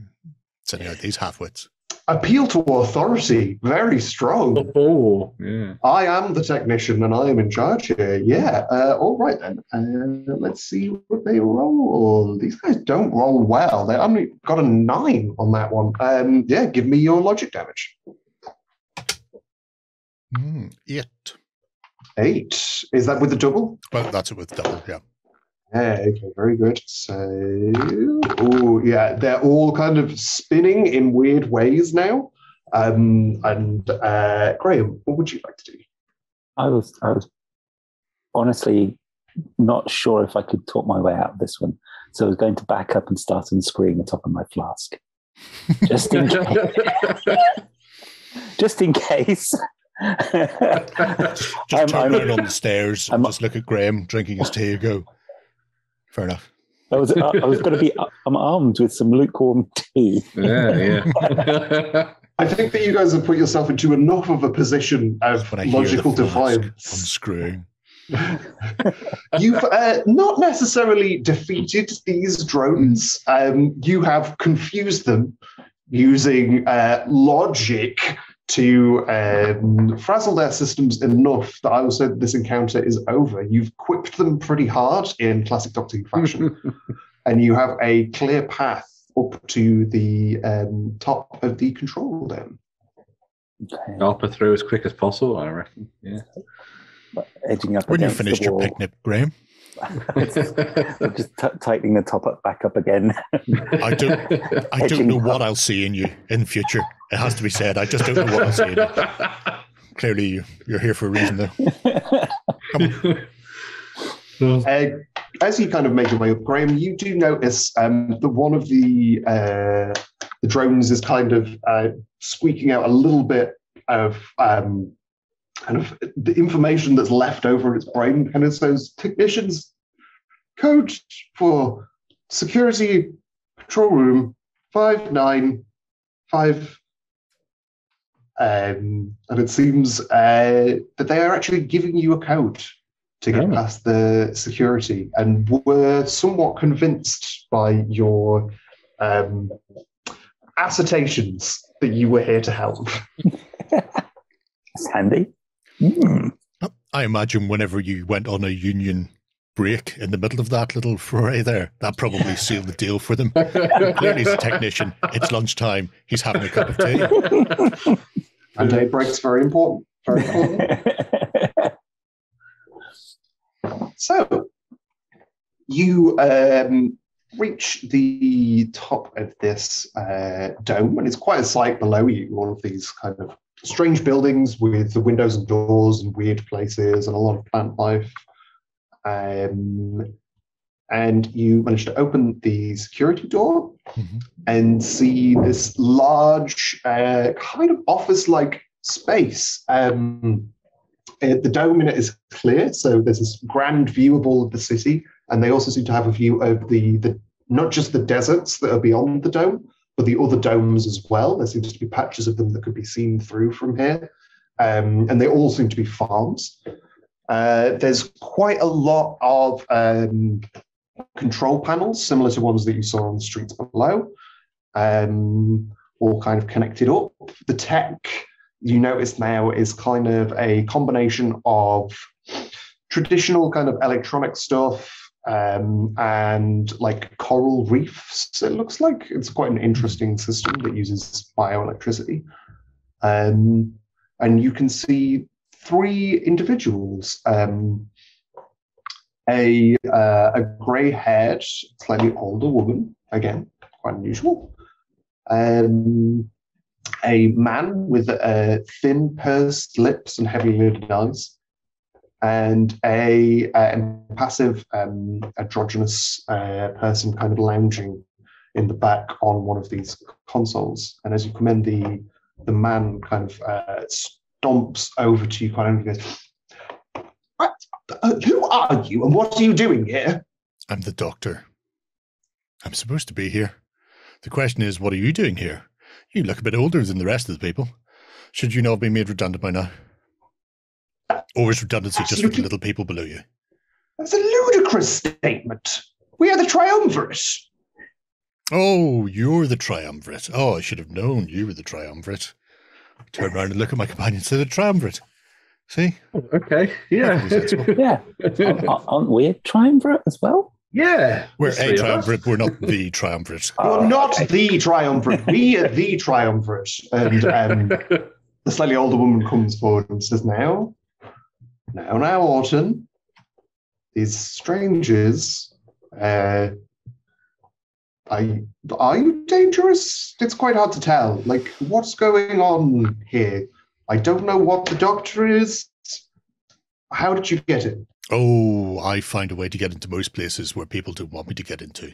S2: sending out these half-wits.
S3: Appeal to authority, very strong.
S4: oh, yeah.
S3: I am the technician and I am in charge here. Yeah. Uh, all right then. Uh, let's see what they roll. These guys don't roll well. They only got a nine on that one. Um, yeah, give me your logic damage.
S2: Mm, eight.
S3: Eight. Is that with the double?
S2: Well, that's it with double, yeah.
S3: Yeah, okay, very good. So, oh, yeah, they're all kind of spinning in weird ways now. Um, and uh, Graham, what would you like to do?
S5: I was I was honestly not sure if I could talk my way out of this one. So I was going to back up and start unscrewing the top of my flask. Just in case. just in case.
S2: Just
S5: I'm-
S2: turn
S5: I'm-
S2: around on the stairs and
S5: I'm-
S2: just look at Graham drinking his tea and go, fair enough.
S5: I was I, I was going to be I'm armed with some lukewarm tea.
S4: yeah, yeah.
S3: I think that you guys have put yourself into enough of a position of
S2: When I hear
S3: logical
S2: the flask
S3: defiance.
S2: unscrewing.
S3: You've uh, not necessarily defeated these drones. Um, you have confused them using uh, logic to um, frazzle their systems enough that I will say that this encounter is over. You've quipped them pretty hard in classic Doctor Who fashion, and you have a clear path up to the um, top of the control dome.
S5: Okay.
S4: Alpha through as quick as possible, I reckon. Yeah.
S5: Edging up
S2: When you've
S5: against the
S2: finished your
S5: wall.
S2: picnic, Graham,
S5: I'm just t- tightening the top up back up again.
S2: I don't, I don't know
S5: up.
S2: what I'll see in you in the future. It has to be said. I just don't know what I'll see in you. Clearly, you, you're here for a reason, though.
S3: Uh, as you kind of make your way up, Graham, you do notice um, that one of the uh, the drones is kind of uh, squeaking out a little bit of um, kind of the information that's left over in its brain, and it says technicians code for security control room five nine five. Um, and it seems uh, that they are actually giving you a code to get
S4: Oh.
S3: past the security and were somewhat convinced by your um, assertions that you were here to help.
S5: It's handy. Hmm.
S2: I imagine whenever you went on a union break in the middle of that little foray there, that probably sealed the deal for them. Clearly, he's a technician. It's lunchtime. He's having a cup of tea.
S3: And day breaks very important. Very important. So you um, reach the top of this uh, dome, and it's quite a sight below you. All of these kind of strange buildings with the windows and doors and weird places and a lot of plant life. Um, and you manage to open the security door
S2: Mhm.
S3: and see this large, uh, kind of office-like space. Um, uh, the dome in it is clear, so there's this grand view of all of the city, and they also seem to have a view of the, the not just the deserts that are beyond the dome, the other domes as well. There seems to be patches of them that could be seen through from here, um, and they all seem to be farms. Uh, there's quite a lot of um, control panels, similar to ones that you saw on the streets below, um, all kind of connected up. The tech you notice now is kind of a combination of traditional kind of electronic stuff um, and like coral reefs. It looks like it's quite an interesting system that uses bioelectricity. Um, and you can see three individuals. Um, a uh, a grey-haired, slightly older woman, again quite unusual. Um, a man with uh, thin, pursed lips and heavy lidded eyes, and a uh, impassive, um, androgynous uh, person kind of lounging in the back on one of these consoles. And as you come in, the the man kind of uh, stomps over to you, quite "What? Uh, "Who are you, and what are you doing here?"
S2: I'm the doctor. I'm supposed to be here. The question is, what are you doing here? You look a bit older than the rest of the people. Should you not have been made redundant by now? Or is redundancy just for the little people below you?
S3: That's a ludicrous statement. We are the triumvirate.
S2: Oh, you're the triumvirate. Oh, I should have known you were the triumvirate. Turn around and look at my companion and say the triumvirate. See?
S4: Okay. Yeah.
S5: Yeah. Aren't- aren't we a triumvirate as well?
S4: yeah.
S2: We're a triumvirate, we're not the triumvirate.
S3: You're
S5: Oh,
S3: not the triumvirate. We are the triumvirate. And um, the slightly older woman comes forward and says, Now, now, now, Orton, these strangers, uh, are, you, are you dangerous? It's quite hard to tell. Like, what's going on here? I don't know what the doctor is. How did you get it?
S2: Oh, I find a way to get into most places where people don't want me to get into.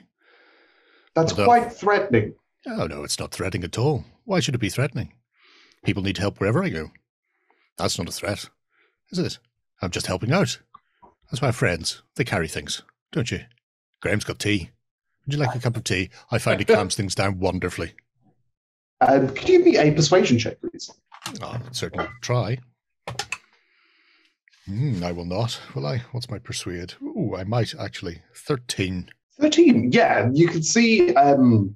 S3: That's
S2: Well,
S3: quite threatening.
S2: Oh, no, it's not threatening at all. Why should it be threatening? People need help wherever I go. That's not a threat, is it? I'm just helping out. That's why friends. They carry things, don't you? Graham's got tea. Would you like a cup of tea? I find it calms things down wonderfully.
S3: Um, could you give me a persuasion check, please?
S2: I'll certainly try. Hmm, I will not, will I? What's my persuade? Ooh, I might actually. 13.
S3: 13 yeah you can see um,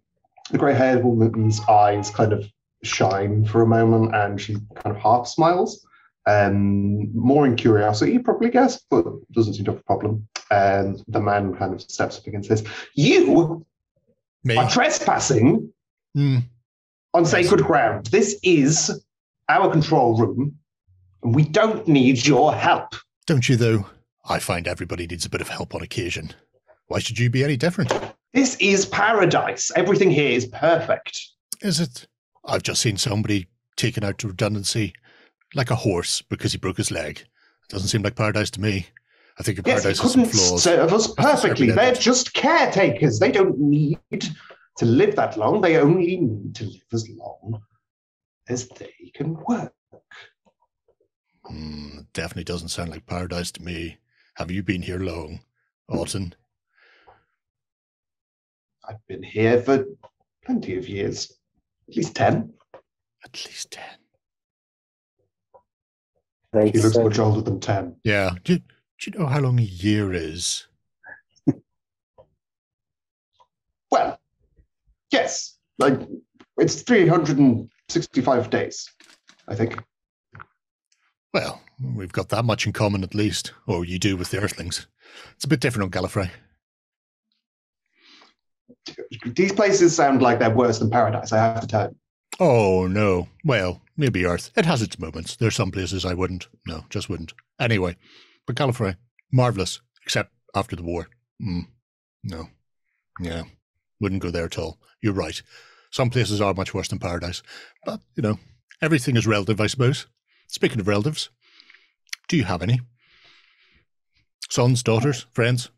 S3: the grey haired woman's eyes kind of shine for a moment and she kind of half smiles um, more in curiosity you probably guess but doesn't seem to have a problem and the man kind of steps up against this. you
S2: Me?
S3: are trespassing
S2: Hmm,
S3: on sacred ground this is our control room and we don't need your help
S2: don't you, though? I find everybody needs a bit of help on occasion. Why should you be any different?
S3: this is paradise everything here is perfect
S2: Is it? I've just seen somebody taken out to redundancy like a horse because he broke his leg. It doesn't seem like paradise to me. I think
S3: Yes,
S2: paradise has some
S3: couldn't
S2: flaws.
S3: serve us perfectly. They're just caretakers. They don't need to live that long. They only need to live as long as they can work.
S2: Hmm, definitely doesn't sound like paradise to me. Have you been here long, Alton?
S3: I've been here for plenty of years, at least 10.
S2: At least ten.
S5: They
S3: He looks
S5: say-
S3: much older than 10.
S2: Yeah. Do, do you know how long a year is?
S3: Well, yes, like it's 365 days, I think.
S2: Well, we've got that much in common at least, or you do with the Earthlings. It's a bit different on Gallifrey.
S3: These places sound like they're worse than paradise, I have to tell you.
S2: Oh no. Well, maybe Earth. It has its moments. There's some places I wouldn't. No, just wouldn't. Anyway, but Gallifrey, marvelous, except after the war. Mm, no, Yeah, wouldn't go there at all. You're right. Some places are much worse than paradise. But, you know, everything is relative, I suppose. Speaking of relatives, do you have any? Sons, daughters, friends?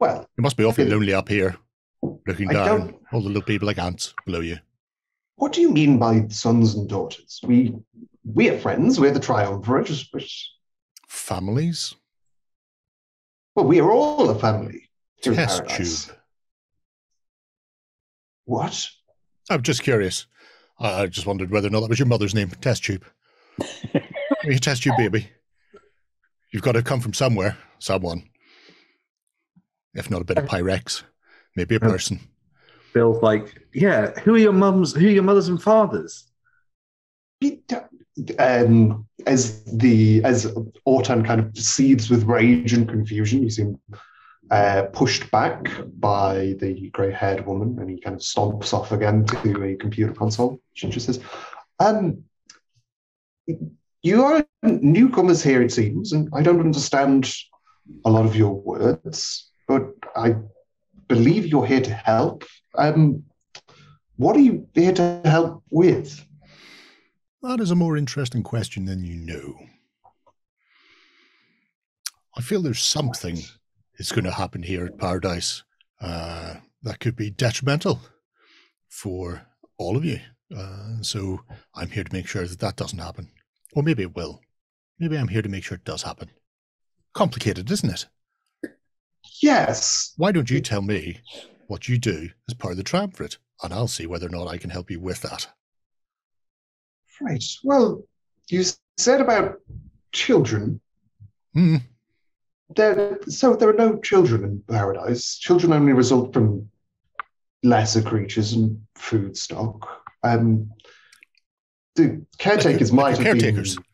S3: Well,
S2: You must be awfully lonely up here, looking
S3: I
S2: down, all the little people like ants below you.
S3: What do you mean by sons and daughters? We we are friends. We're the triumvirate. Which,
S2: Families?
S3: well, we are all a family.
S2: Test tube.
S3: What?
S2: I'm just curious. I just wondered whether or not that was your mother's name, Test Tube. Are you Test Tube baby? You've got to come from somewhere, someone. If not a bit of um, Pyrex, maybe a
S4: Yeah.
S2: person.
S4: Bill's like, yeah, who are your mums? Who are your mothers and fathers?
S3: Um, as the as Ortan kind of seethes with rage and confusion, you seem uh, pushed back by the grey-haired woman, and he kind of stomps off again to a computer console. She just says, "Um, you are newcomers here, it seems, and I don't understand a lot of your words, but I believe you're here to help. Um, what are you here to help with?"
S2: That is a more interesting question than you know. I feel there's something that's going to happen here at Paradise uh, that could be detrimental for all of you. Uh, so I'm here to make sure that that doesn't happen. Or maybe it will. Maybe I'm here to make sure it does happen. Complicated, isn't it?
S3: Yes.
S2: Why don't you tell me what you do as part of the triumvirate, and I'll see whether or not I can help you with that.
S3: Right. Well, you said about children.
S2: Hmm.
S3: There, so there are no children in paradise. Children only result from lesser creatures and food stock. Um, the caretakers
S2: Like
S3: might
S2: the
S3: have
S2: caretakers?
S3: been.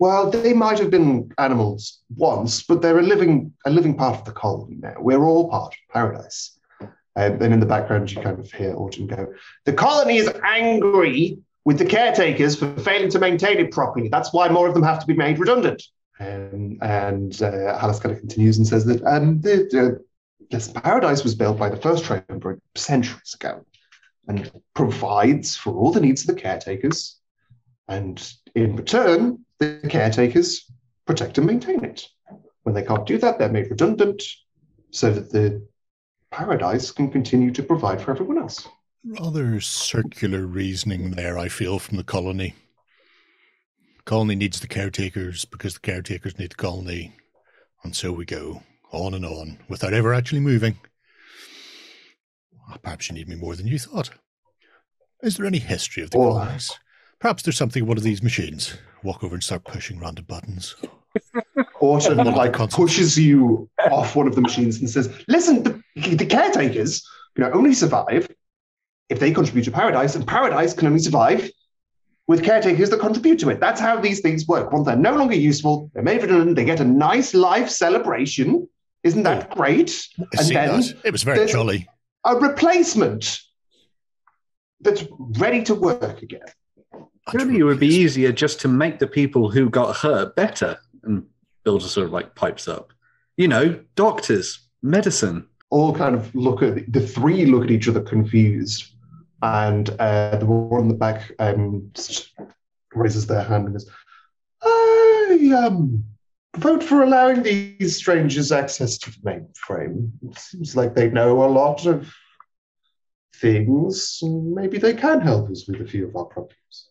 S3: Well, they might have been animals once, but they're a living a living part of the colony now. We're all part of paradise. Um, and in the background, you kind of hear Autumn go, "The colony is angry with the caretakers for failing to maintain it properly. That's why more of them have to be made redundant." Um, and uh, Alice kind of continues and says that um, the, the, this paradise was built by the first triumvirate centuries ago, and provides for all the needs of the caretakers. And in return, the caretakers protect and maintain it. When they can't do that, they're made redundant so that the paradise can continue to provide for everyone else.
S2: Rather circular reasoning there, I feel, from the colony. Colony needs the caretakers because the caretakers need the colony. And so we go on and on without ever actually moving. Ah, perhaps you need me more than you thought. Is there any history of the
S3: Oh.
S2: colonies? Perhaps there's something in one of these machines. Walk over and start pushing random buttons. One
S3: like pushes you off one of the machines and says, "Listen, the, the caretakers can only survive if they contribute to paradise, and paradise can only survive with caretakers that contribute to it. That's how these things work. Once they're no longer useful, they're made redundant. They get a nice life celebration. Isn't that oh. great?
S2: I
S3: And then
S2: that. It was very jolly.
S3: a replacement that's ready to work again."
S4: Surely it would be easier just to make the people who got hurt better. And build a sort of like pipes up. You know, doctors, medicine.
S3: all kind of look at the three look at each other confused, and uh, the one in the back um, raises their hand and goes, "I um, vote for allowing these strangers access to the mainframe. It seems like they know a lot of things. Maybe they can help us with a few of our problems."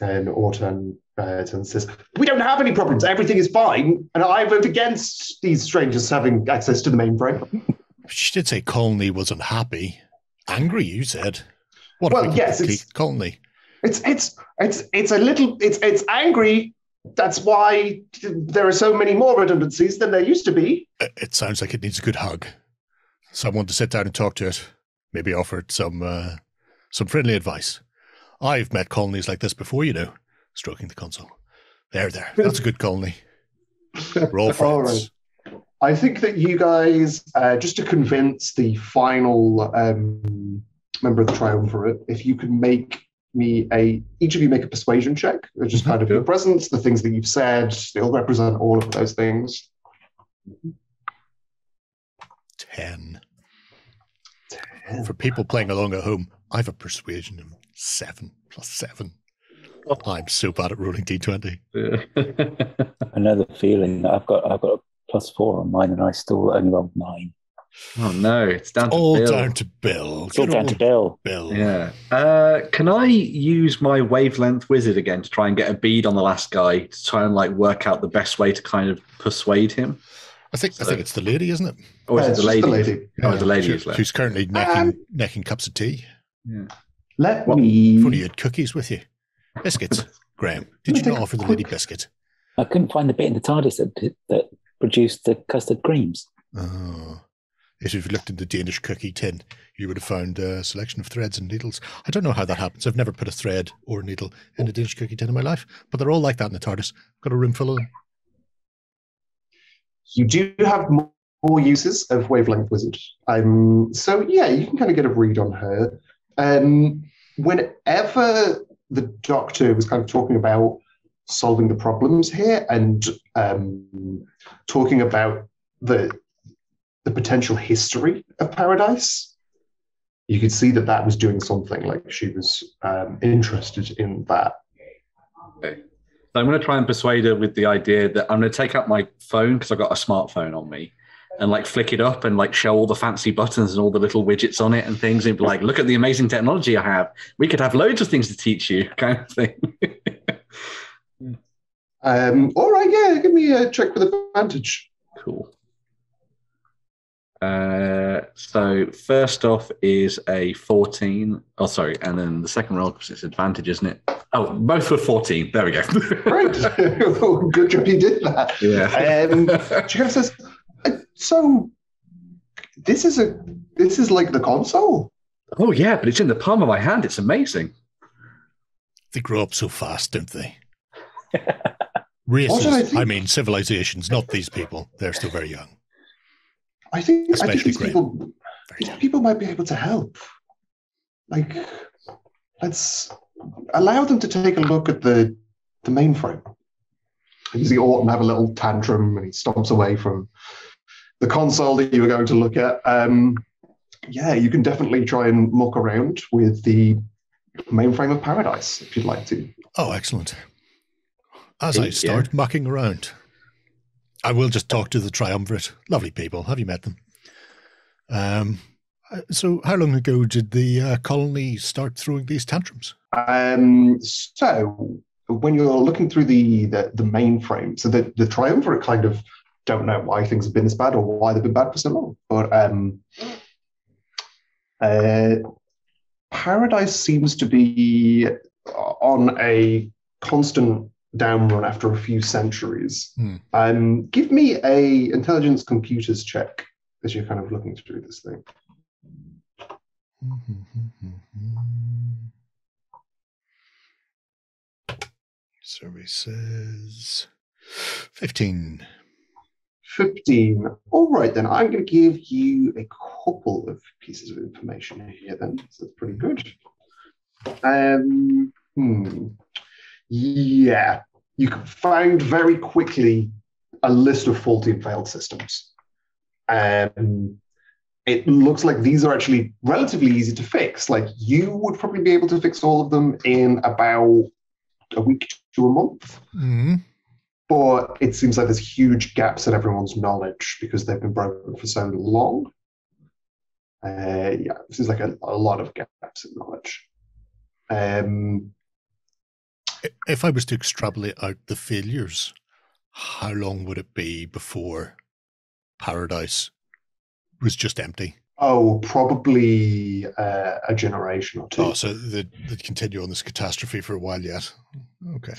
S3: And Orton uh, and says, "We don't have any problems. Everything is fine, and I vote against these strangers having access to the mainframe."
S2: She did say Colony was unhappy. Angry, you said. What
S3: Well,
S2: we
S3: yes, it's-
S2: Colony?
S3: It's it's it's it's a little it's it's angry. That's why there are so many more redundancies than there used to be.
S2: It it sounds like it needs a good hug. Someone to sit down and talk to it. Maybe offer it some uh, some friendly advice. I've met colonies like this before, you know. Stroking the console. There, there. That's a good colony. We're all
S3: All
S2: friends.
S3: I think that you guys, uh, just to convince the final um, member of the triumvirate, if you could make me a, each of you make a persuasion check, just kind of your presence, the things that you've said, they'll represent all of those things.
S2: 10.
S3: Ten.
S2: For people playing along at home, I have a persuasion of 7 plus 7. I'm so bad at rolling d20.
S5: Another feeling. I've got I've got a plus four on mine, and I still only rolled nine.
S4: oh no, it's down to
S2: All
S4: Bill.
S2: down to Bill.
S5: It's all down to Bill.
S2: Bill.
S4: Yeah. Uh, can I use my wavelength wizard again to try and get a bead on the last guy to try and like work out the best way to kind of persuade him?
S2: I think I think it's the lady, isn't it?
S4: Or is
S3: Yeah,
S4: it
S3: it's
S4: the lady?
S3: the lady.
S4: Oh, the lady
S2: Who-
S4: is left.
S2: who's currently necking,
S3: Um,
S2: necking cups of tea.
S3: Let
S4: What-
S3: me.
S2: If only you had cookies with you. Biscuits. Graham, did you not offer the lady
S3: quick-
S2: biscuit?
S5: I couldn't find the bit in the TARDIS that that produced the custard creams.
S2: Oh. If you've looked in the Danish cookie tin, you would have found a selection of threads and needles. I don't know how that happens. I've never put a thread or a needle in a Danish cookie tin in my life, but they're all like that in the TARDIS. Got a room full of them.
S3: You do have mo- more uses of Wavelength Wizard. Um, so, yeah, you can kind of get a read on her. Um, whenever the doctor was kind of talking about solving the problems here and um, talking about the, the potential history of Paradise, you could see that that was doing something like she was um, interested in that.
S4: So I'm going to try and persuade her with the idea that I'm going to take out my phone because I've got a smartphone on me and like flick it up and like show all the fancy buttons and all the little widgets on it and things and be like, look at the amazing technology I have. We could have loads of things to teach you, kind of thing.
S3: Um, all right, yeah, give me a check with advantage.
S4: cool. Uh, so first off is a 14. Oh, sorry. And then the second roll, because it's advantage, isn't it? Oh, both were 14. There we go.
S3: Great. Good job you did that.
S4: yeah.
S3: Um, of says, "Uh, "So, this is a this is like the console."
S4: oh, yeah, but it's in the palm of my hand. It's amazing.
S2: They grow up so fast, don't they?
S3: What did I
S2: Races,
S3: think?
S2: I mean civilizations, not these people. They're still very young.
S3: I think I think these
S2: Graham.
S3: people these people might be able to help. Like, let's allow them to take a look at the the mainframe. And you see Orton have a little tantrum, and he stomps away from the console that you were going to look at. Um, yeah, you can definitely try and muck around with the mainframe of Paradise if you'd like to.
S2: Oh, excellent. As I
S4: Yeah.
S2: start mucking around, I will just talk to the triumvirate. Lovely people. Have you met them? Um, uh, so, how long ago did the uh, colony start throwing these tantrums?
S3: Um, so when you're looking through the the, the mainframe, so the, the triumvirate kind of don't know why things have been this bad or why they've been bad for so long. But um, uh, Paradise seems to be on a constant down run after a few centuries.
S2: Hmm.
S3: Um, give me a intelligence computers check as you're kind of looking through this thing.
S2: Services 15.
S3: 15. All right, then. I'm going to give you a couple of pieces of information here, then. So that's pretty good. Um, hmm. Yeah. You can find very quickly a list of faulty and failed systems. Um, it looks like these are actually relatively easy to fix. Like you would probably be able to fix all of them in about a week to a month
S2: Mhm.
S3: But it seems like there's huge gaps in everyone's knowledge because they've been broken for so long. Uh, yeah, this is like a, a lot of gaps in knowledge. Um,
S2: If I was to extrapolate out the failures, how long would it be before paradise was just empty?
S3: oh, probably uh, a generation or two.
S2: Oh, so they'd, they'd continue on this catastrophe for a while yet. Okay.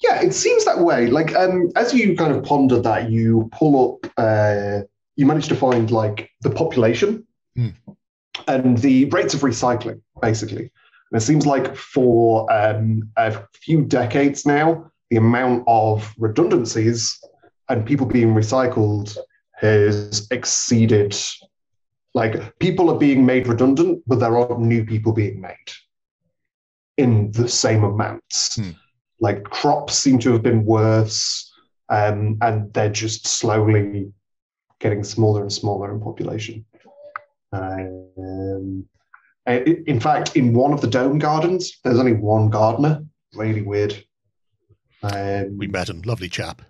S3: Yeah, it seems that way. Like, um, as you kind of ponder that, you pull up, uh, you manage to find like the population
S2: Hmm.
S3: and the rates of recycling, basically. And it seems like for um, a few decades now, the amount of redundancies and people being recycled has exceeded. Like, people are being made redundant, but there aren't new people being made in the same amounts
S2: Hmm.
S3: Like crops seem to have been worse um, and they're just slowly getting smaller and smaller in population. Um, in fact, in one of the dome gardens, there's only one gardener. Really weird. Um,
S2: We met him, lovely chap.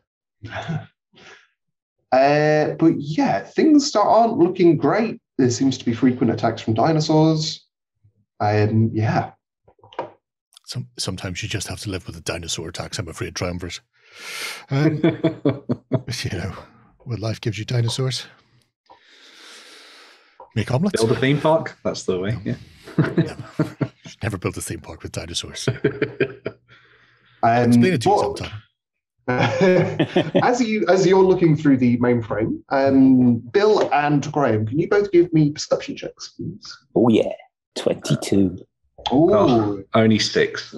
S3: uh, but yeah, things start, aren't looking great. There seems to be frequent attacks from dinosaurs. Um, yeah,
S2: Some, sometimes you just have to live with the dinosaur attacks, I'm afraid, Triumvirs. Um, you know, when life gives you dinosaurs. Make omelets.
S4: Build a theme park. That's the way. Yeah.
S2: Never built a theme park with dinosaurs.
S3: um,
S2: Explain it to you
S3: but-
S2: sometime.
S3: as you as you're looking through the mainframe, um, Bill and Graham, can you both give me perception checks, please?
S5: Oh yeah, twenty-two.
S3: Oh,
S4: Oh. Only sticks.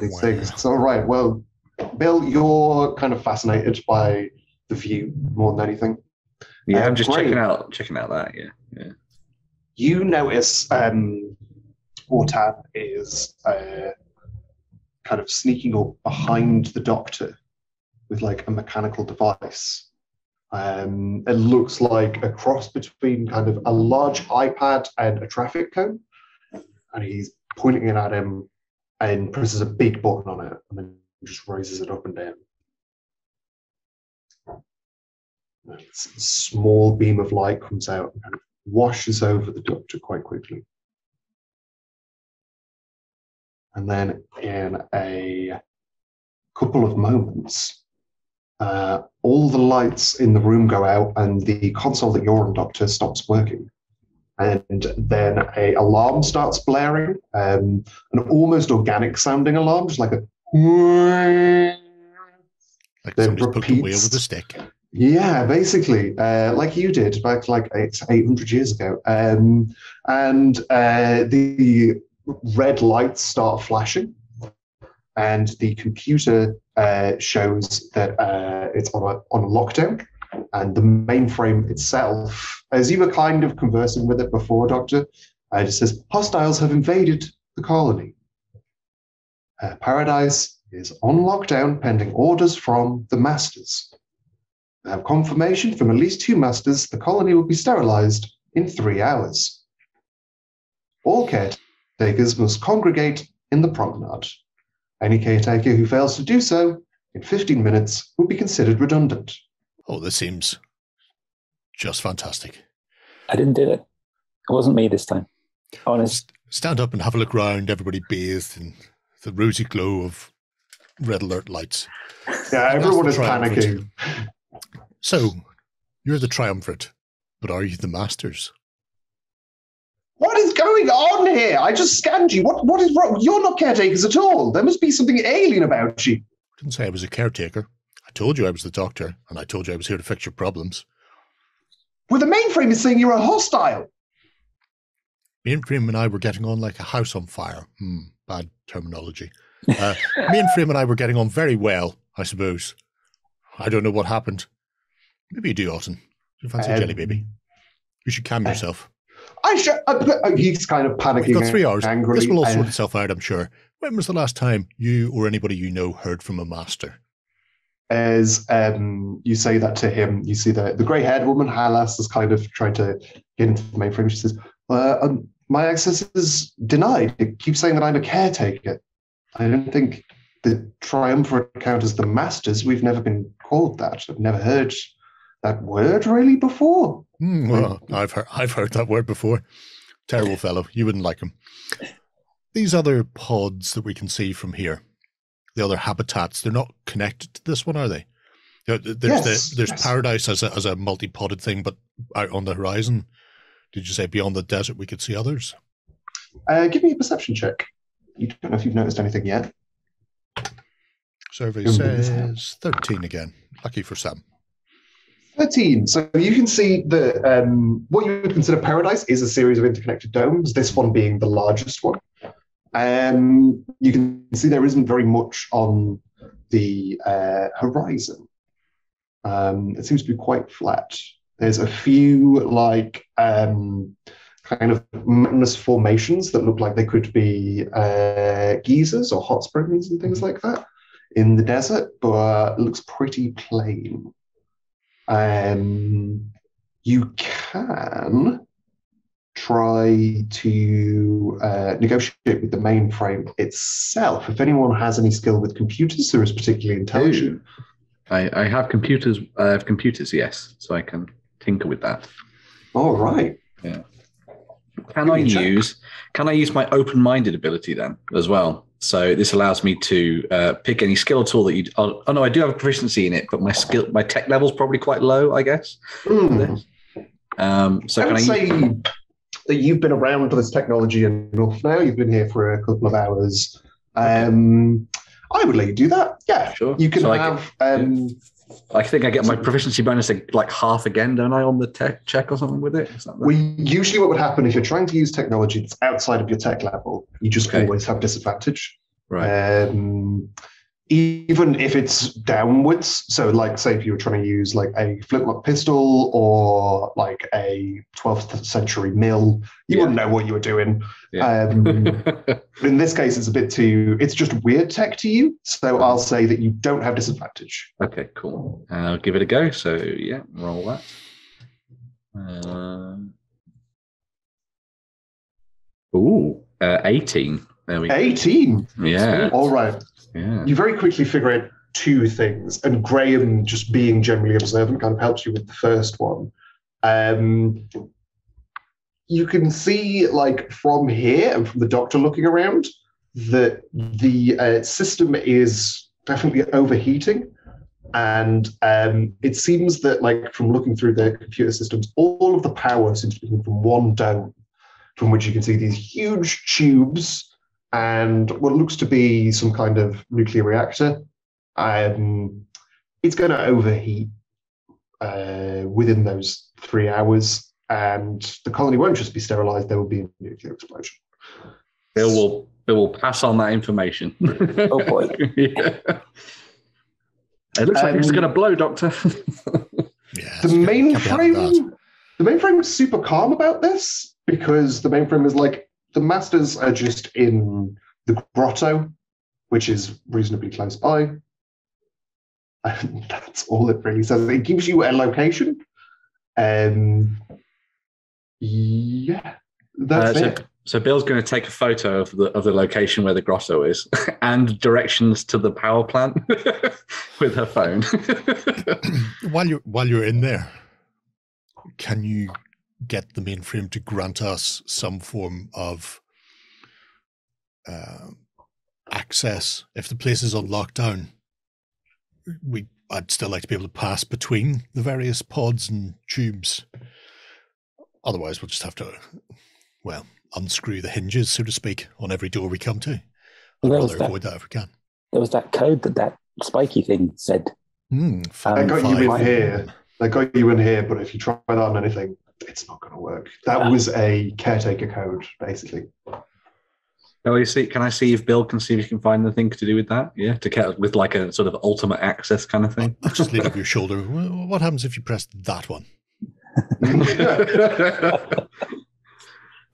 S3: these things. All right. Well, Bill, you're kind of fascinated by the view more than anything.
S4: yeah,
S3: Uh,
S4: I'm just
S3: great.
S4: checking out checking out that. Yeah. Yeah.
S3: You notice um, Ortan is uh, kind of sneaking up behind the doctor with like a mechanical device. Um, it looks like a cross between kind of a large iPad and a traffic cone, and he's pointing it at him and presses a big button on it, and then just raises it up and down. And a small beam of light comes out and washes over the doctor quite quickly. And then in a couple of moments, uh, all the lights in the room go out and the console that you're on, Doctor, stops working. And then a alarm starts blaring, um, an almost organic sounding alarm, just like a
S2: Like
S3: Then
S2: somebody's poked a wheel
S3: repeats.
S2: with a stick.
S3: Yeah, basically, uh, like you did back like eight, 800 years ago. Um, and uh, the red lights start flashing, and the computer uh, shows that uh, it's on a, on a lockdown. And the mainframe itself, as you were kind of conversing with it before, Doctor, uh, it says hostiles have invaded the colony. Uh, Paradise is on lockdown pending orders from the masters. I have confirmation from at least two masters the colony will be sterilized in three hours. All caretakers must congregate in the promenade. Any caretaker who fails to do so in 15 minutes will be considered redundant.
S2: Oh, this seems just fantastic.
S5: I didn't do it. It wasn't me this time. Honest.
S2: Stand up and have a look round, everybody bathed in the rosy glow of red alert lights.
S3: Yeah, everyone is panicking.
S2: So, you're the triumvirate, but are you the masters?
S3: What is going on here? I just scanned you. What what is wrong? You're not caretakers at all. There must be something alien about you.
S2: I didn't say I was a caretaker. I told you I was the doctor, and I told you I was here to fix your problems.
S3: Well, the mainframe is saying you're a hostile.
S2: Mainframe and I were getting on like a house on fire. Hmm, bad terminology. Uh, me and I were getting on very well, I suppose. I don't know what happened. Maybe you do. Do you fancy a jelly
S3: Um,
S2: baby? You should calm yourself.
S3: I should. Uh, uh, he's kind of panicking.
S2: We've got three hours.
S3: Angrily.
S2: This will all sort itself out, I'm sure. When was the last time you or anybody you know heard from a master?
S3: As um, you say that to him, you see the, the grey haired woman, Halas, is kind of trying to get into the mainframe. She says, uh, um, My access is denied. It keeps saying that I'm a caretaker. I don't think the triumvirate count as the masters. We've never been called that. I've never heard that word really before.
S2: Hmm, well, I've heard, I've heard that word before. Terrible fellow. You wouldn't like him. These other pods that we can see from here, the other habitats, they're not connected to this one, are they? There- There's
S3: Yes,
S2: the, there's
S3: yes.
S2: paradise as a as a multi-podded thing, but out on the horizon, did you say beyond the desert we could see others?
S3: Uh, give me a perception check. You don't know if you've noticed anything yet.
S2: Survey says thirteen again. Lucky for Sam.
S3: 13. So you can see that um, what you would consider paradise is a series of interconnected domes, this one being the largest one. Um, you can see there isn't very much on the uh, horizon. Um, it seems to be quite flat. There's a few like um, kind of mountainous formations that look like they could be uh, geysers or hot springs and things like that in the desert, but it looks pretty plain. Um, you can try to uh, negotiate with the mainframe itself. If anyone has any skill with computers or is particularly intelligent,
S4: I, I have computers. I have computers, yes, so I can tinker with that.
S3: all right. Yeah.
S4: Can
S3: Give
S4: I
S3: check.
S4: use? Can I use my open-minded ability then as well? So this allows me to uh, pick any skill tool that you. Oh, oh no, I do have a proficiency in it, but my skill, my tech level's probably quite low, I guess.
S3: Hmm.
S4: Um, so
S3: I
S4: can I? use,
S3: you've been around this technology enough now. You've been here for a couple of hours. Um, I would let you do that. Yeah,
S4: Sure.
S3: you can
S4: So I
S3: have. um,
S4: I think I get my proficiency bonus like half again, don't I, on the tech check or something with it? that
S3: we usually what would happen if you're trying to use technology that's outside of your tech level, you just
S4: Okay.
S3: always have disadvantage.
S4: right.
S3: Um, even if it's downwards, so like say if you were trying to use like a flintlock pistol or like a 12th century mill, you
S4: Yeah.
S3: wouldn't know what you were doing.
S4: Yeah.
S3: Um, in this case, it's a bit too. It's just weird tech to you, so I'll say that you don't have disadvantage.
S4: okay, cool. I'll give it a go. So yeah, roll that. Um, ooh, uh, eighteen. There we go.
S3: 18.
S4: Yeah,
S3: All right.
S4: Yeah.
S3: You very quickly figure out two things, and Graham, just being generally observant, kind of helps you with the first one. Um, you can see, like from here and from the doctor looking around, that the uh, system is definitely overheating, and um, it seems that, like from looking through the computer systems, all of the power seems to be coming from one dome, from which you can see these huge tubes and what looks to be some kind of nuclear reactor. Um, it's going to overheat uh, within those three hours, and the colony won't just be sterilized, there will be a nuclear explosion.
S4: Bill will Bill will pass on that information.
S5: Oh, boy.
S4: yeah. It looks like it's
S3: Um,
S4: going to blow, Doctor.
S2: Yeah,
S3: The
S2: it's- can't be having that.
S3: mainframe, the mainframe's super calm about this because the mainframe is like the masters are just in the grotto, which is reasonably close by. And that's all it really says. It gives you a location. Um, yeah,
S4: Uh,
S3: that's
S4: so,
S3: it.
S4: so Bill's going to take a photo of the of the location where the grotto is and directions to the power plant with her phone.
S2: while you're while you're in there, can you get the mainframe to grant us some form of uh, access if the place is on lockdown? We I'd still like to be able to pass between the various pods and tubes. Otherwise, we'll just have to, well, unscrew the hinges, so to speak, on every door we come to. I'd
S5: Well, there
S2: rather
S5: that-
S2: avoid that if we can.
S5: There was that code that that spiky thing said.
S2: Hmm,
S3: I got
S2: five.
S3: you in here. I got you in here, but if you try that on anything, it's not going to work. That was a caretaker code, basically.
S4: Can I see? Can I see if Bill can see if he can find anything to do with that? Yeah, to get with like a sort of ultimate access kind of thing.
S2: I'll just lean over your shoulder. What happens if you press that one?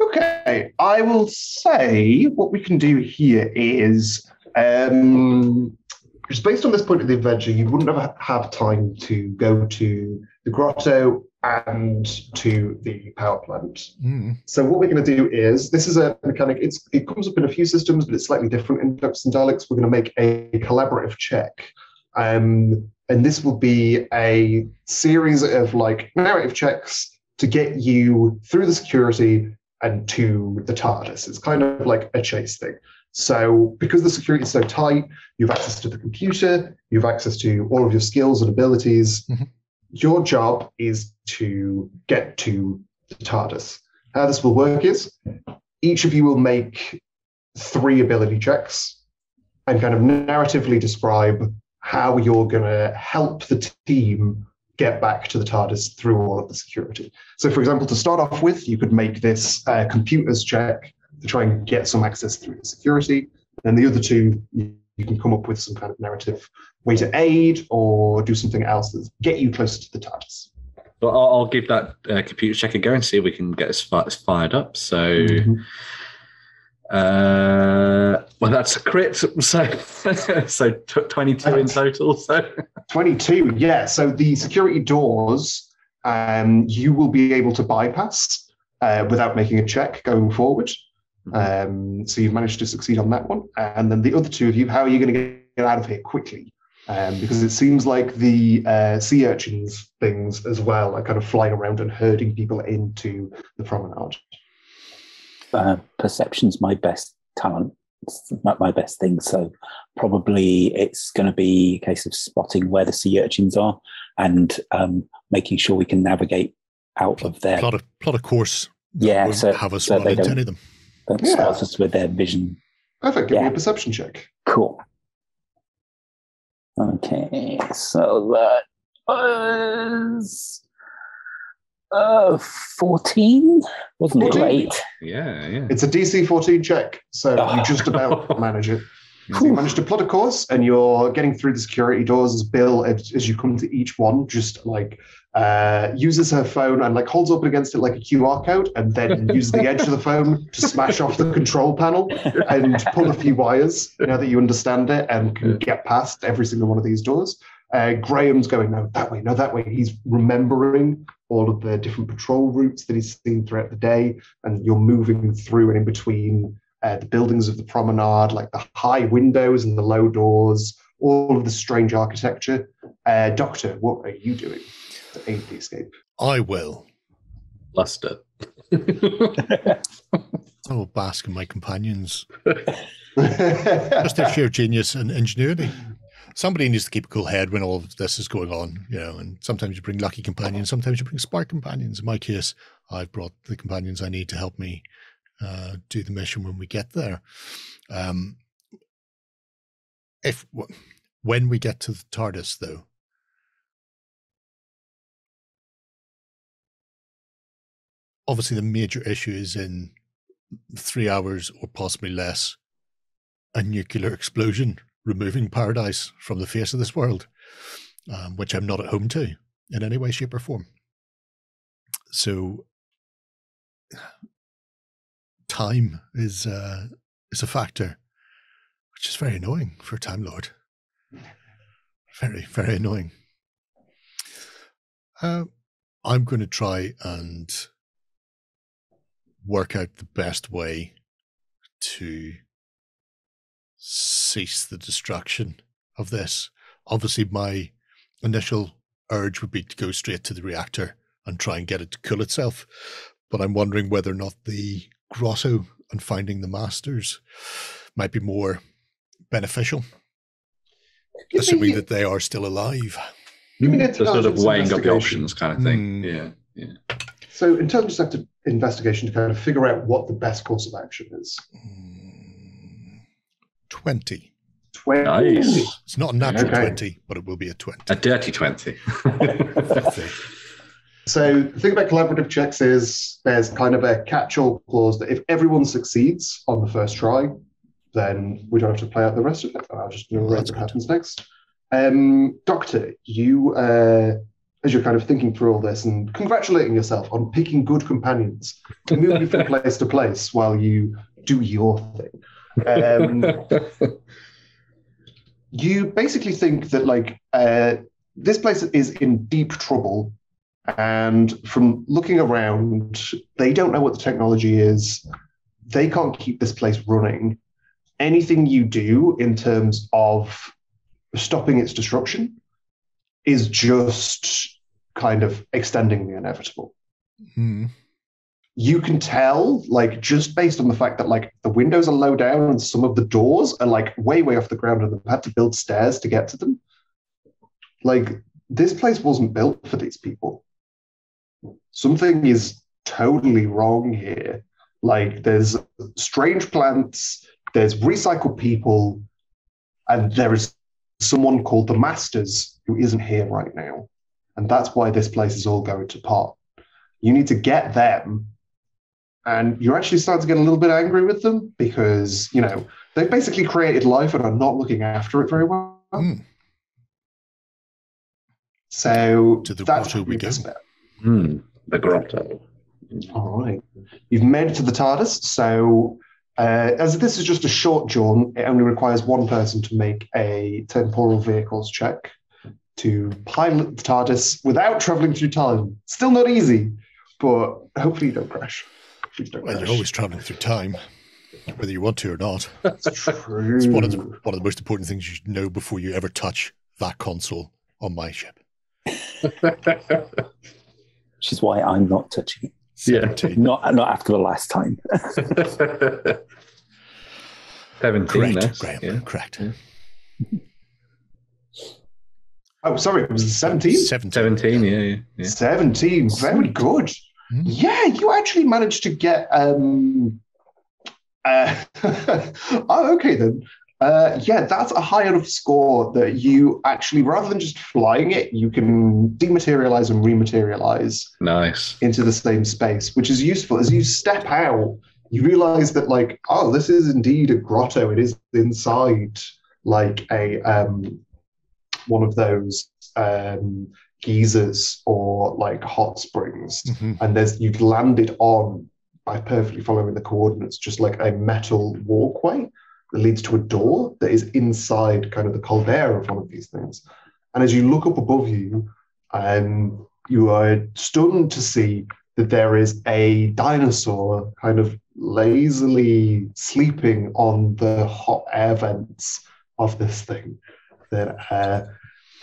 S3: Okay, I will say what we can do here is, um, just based on this point of the adventure, you wouldn't have have time to go to the grotto and to the power plant.
S2: Hmm.
S3: So what we're going to do is, this is a mechanic. It's it comes up in a few systems, but it's slightly different in Doctors and Daleks. We're going to make a collaborative check, um, and this will be a series of like narrative checks to get you through the security and to the TARDIS. It's kind of like a chase thing. So because the security is so tight, you have access to the computer, you have access to all of your skills and abilities.
S2: Mhm.
S3: Your job is to get to the TARDIS. How this will work is each of you will make three ability checks and kind of narratively describe how you're going to help the team get back to the TARDIS through all of the security. So, for example, to start off with, you could make this uh, computers check to try and get some access through the security. And the other two, you can come up with some kind of narrative way to aid or do something else that get you closer to the TARDIS.
S4: But I'll, I'll give that uh, computer check a go and see if we can get us fi- fired up. So, uh, well, that's a crit. So, so t- twenty-two in total. So,
S3: 22, yeah. So the security doors um, you will be able to bypass uh, without making a check going forward. Um, so you've managed to succeed on that one. And then the other two of you, how are you going to get out of here quickly? Um, because it seems like the uh, sea urchins things as well are kind of flying around and herding people into the promenade.
S5: Uh, perception's my best talent. It's not my best thing. So probably it's going to be a case of spotting where the sea urchins are and um, making sure we can navigate out of there.
S2: Plot a plot a course.
S5: Yeah, so-
S2: have us
S5: so
S2: run
S5: they
S2: into
S5: don't-
S2: any of them.
S5: That
S3: Yeah.
S5: starts us with their vision.
S3: Perfect. Give me a perception check.
S5: Cool. Okay, so that was uh, 14. Wasn't
S3: 14?
S5: great.
S4: Yeah, yeah.
S3: It's a DC 14 check, so
S5: Oh.
S3: you just about manage it. So you manage to plot a course, and you're getting through the security doors as Bill, as, as you come to each one, just like uh, uses her phone and like holds up against it like a QR code, and then uses the edge of the phone to smash off the control panel and pull a few wires. Now that you understand it and can get past every single one of these doors, uh, Graham's going no that way, no that way. He's remembering all of the different patrol routes that he's seen throughout the day, and you're moving through and in between uh, the buildings of the promenade, like the high windows and the low doors, all of the strange architecture. Uh, Doctor, what are you doing to aid the escape?
S2: I will.
S4: Luster.
S2: I will bask in my companions. Just their sheer genius and ingenuity. Somebody needs to keep a cool head when all of this is going on, you know, and sometimes you bring lucky companions, sometimes you bring spark companions. In my case, I've brought the companions I need to help me uh, do the mission when we get there. Um, if when we get to the TARDIS, though, obviously the major issue is in three hours or possibly less a nuclear explosion removing paradise from the face of this world, um, which I'm not at home to in any way, shape, or form. So, time is uh, is a factor, which is very annoying for a Time Lord. Very, very annoying. Uh, I'm going to try and work out the best way to cease the destruction of this. Obviously, my initial urge would be to go straight to the reactor and try and get it to cool itself. But I'm wondering whether or not the grotto and finding the masters might be more beneficial,
S3: Give
S2: assuming
S3: me-
S2: that they are still alive.
S3: Give me an
S4: So sort of weighing up the options kind of thing.
S2: Hmm.
S4: Yeah, yeah.
S3: So, intelligence active investigation to kind of figure out what the best course of action is.
S2: Mm, 20.
S3: 20.
S4: Nice.
S2: It's not a natural
S3: Okay.
S2: 20, but it will be a 20.
S4: A dirty 20.
S3: So the thing about collaborative checks is there's kind of a catch-all clause that if everyone succeeds on the first try, then we don't have to play out the rest of it. I'll just narrate
S2: That's
S3: what
S2: good.
S3: happens next. Um, Doctor, you, uh, as you're kind of thinking through all this and congratulating yourself on picking good companions to move you from place to place while you do your thing. Um, you basically think that like uh, this place is in deep trouble and from looking around they don't know what the technology is they can't keep this place running anything you do in terms of stopping its destruction is just kind of extending the inevitable
S2: Hmm.
S3: you can tell, like, just based on the fact that, like, the windows are low down and some of the doors are, like, way, way off the ground and they've had to build stairs to get to them. Like, this place wasn't built for these people. Something is totally wrong here. Like, there's strange plants, there's recycled people, and there is someone called the Masters who isn't here right now. And that's why this place is all going to pot. You need to get them and you're actually starting to get a little bit angry with them because you know they've basically created life and are not looking after it very well.
S2: Hmm.
S3: So
S2: To the
S3: that's what
S2: we go.
S4: Hmm. The grotto.
S3: All right, you've made it to the TARDIS. So uh, as this is just a short jaunt, it only requires one person to make a temporal vehicles check to pilot the TARDIS without traveling through time. Still not easy, but hopefully you don't crash. Please don't
S2: Well,
S3: crash.
S2: you're always traveling through time, whether you want to or not.
S3: It's true.
S2: It's one of the one of the most important things you should know before you ever touch that console on my ship.
S5: Which is why I'm not touching it.
S4: Yeah.
S5: Not not after the last time.
S4: Seventeen.
S2: Correct,
S4: yes.
S2: Graham.
S4: Yeah.
S2: Correct.
S3: Oh, sorry, it was 17?
S2: 17.
S4: Seventeen. Yeah. Yeah. yeah.
S3: 17. Very good.
S2: Hmm.
S3: Yeah, you actually managed to get. Um, uh, oh, okay then. Uh, yeah, that's a high enough score that you actually, rather than just flying it, you can dematerialize and rematerialize
S4: Nice.
S3: into the same space, which is useful. As you step out, you realize that, like, oh, this is indeed a grotto. It is inside, like, a um, one of those um, geysers or like hot springs.
S2: Mhm.
S3: And there's you've landed on by perfectly following the coordinates, just like a metal walkway that leads to a door that is inside kind of the caldera of one of these things. And as you look up above you, um, you are stunned to see that there is a dinosaur kind of lazily sleeping on the hot air vents of this thing. That uh,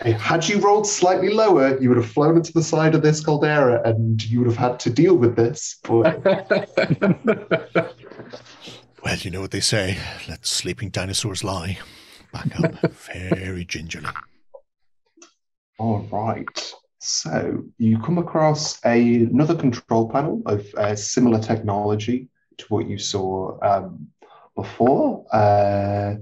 S3: had you rolled slightly lower, you would have flown into the side of this caldera and you would have had to deal with this. But
S2: Well, you know what they say. Let sleeping dinosaurs lie. Back up very gingerly.
S3: All right. So you come across a, another control panel of uh, similar technology to what you saw um, before. Uh,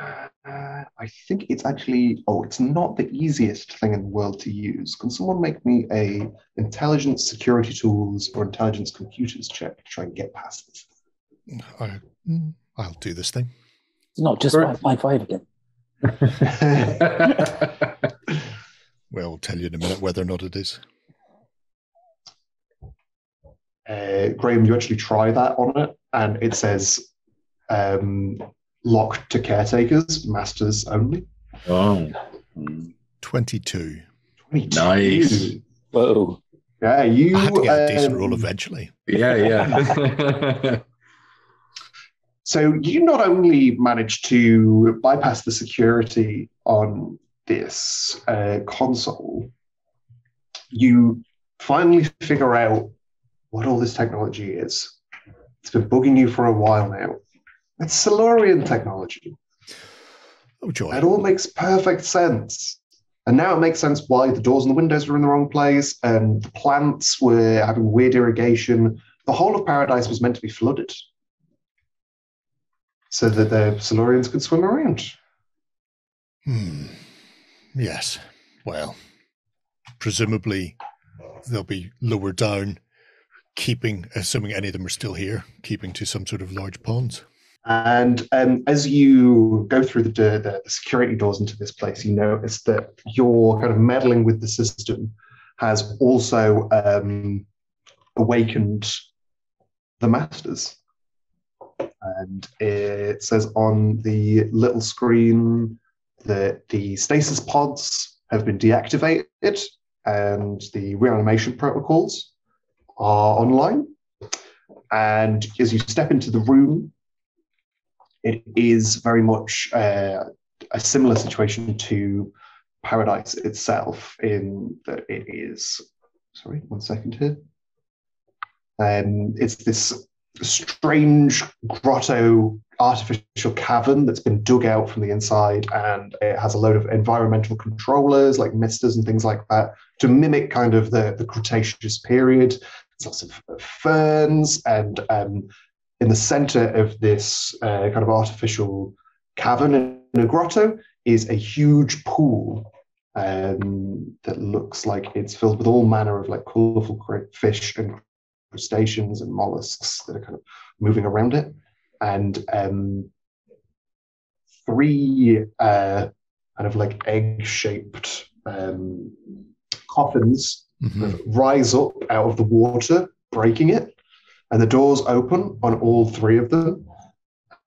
S3: uh, I think it's actually oh, it's not the easiest thing in the world to use. Can someone make me a intelligence security tools or intelligence computers check to try and get past this?
S2: I, mm, I'll do this thing.
S5: It's not just
S4: Right.
S5: five five again.
S2: Well, we'll tell you in a minute whether or not it is.
S3: uh, Graham, you actually try that on it, and it says um, locked to caretakers, masters only.
S4: oh. Mm.
S2: 22.
S3: 22.
S4: Nice.
S5: Whoa.
S3: Yeah, you.
S2: I had to get a decent
S3: um,
S2: roll eventually.
S4: Yeah. Yeah.
S3: So you not only managed to bypass the security on this uh, console, you finally figure out what all this technology is. It's been bugging you for a while now. It's Silurian technology.
S2: Oh, joy.
S3: It all makes perfect sense. And now it makes sense why the doors and the windows were in the wrong place and the plants were having weird irrigation. The whole of paradise was meant to be flooded so that the Silurians could swim around.
S2: Hmm. Yes. Well, presumably they'll be lower down, keeping, assuming any of them are still here, keeping to some sort of large ponds.
S3: And um, as you go through the, the, the security doors into this place, you notice that your kind of meddling with the system has also um, awakened the masters. And it says on the little screen that the stasis pods have been deactivated and the reanimation protocols are online. And as you step into the room, it is very much uh, a similar situation to Paradise itself, in that it is. Sorry, one second here. Um, it's this strange grotto artificial cavern that's been dug out from the inside, and it has a load of environmental controllers like misters and things like that to mimic kind of the, the Cretaceous period. There's lots of ferns and um, in the center of this uh, kind of artificial cavern in a grotto is a huge pool um, that looks like it's filled with all manner of like colorful fish and crustaceans and mollusks that are kind of moving around it. And um, three uh, kind of like egg shaped um, coffins
S2: Mhm.
S3: rise up out of the water, breaking it, and the doors open on all three of them.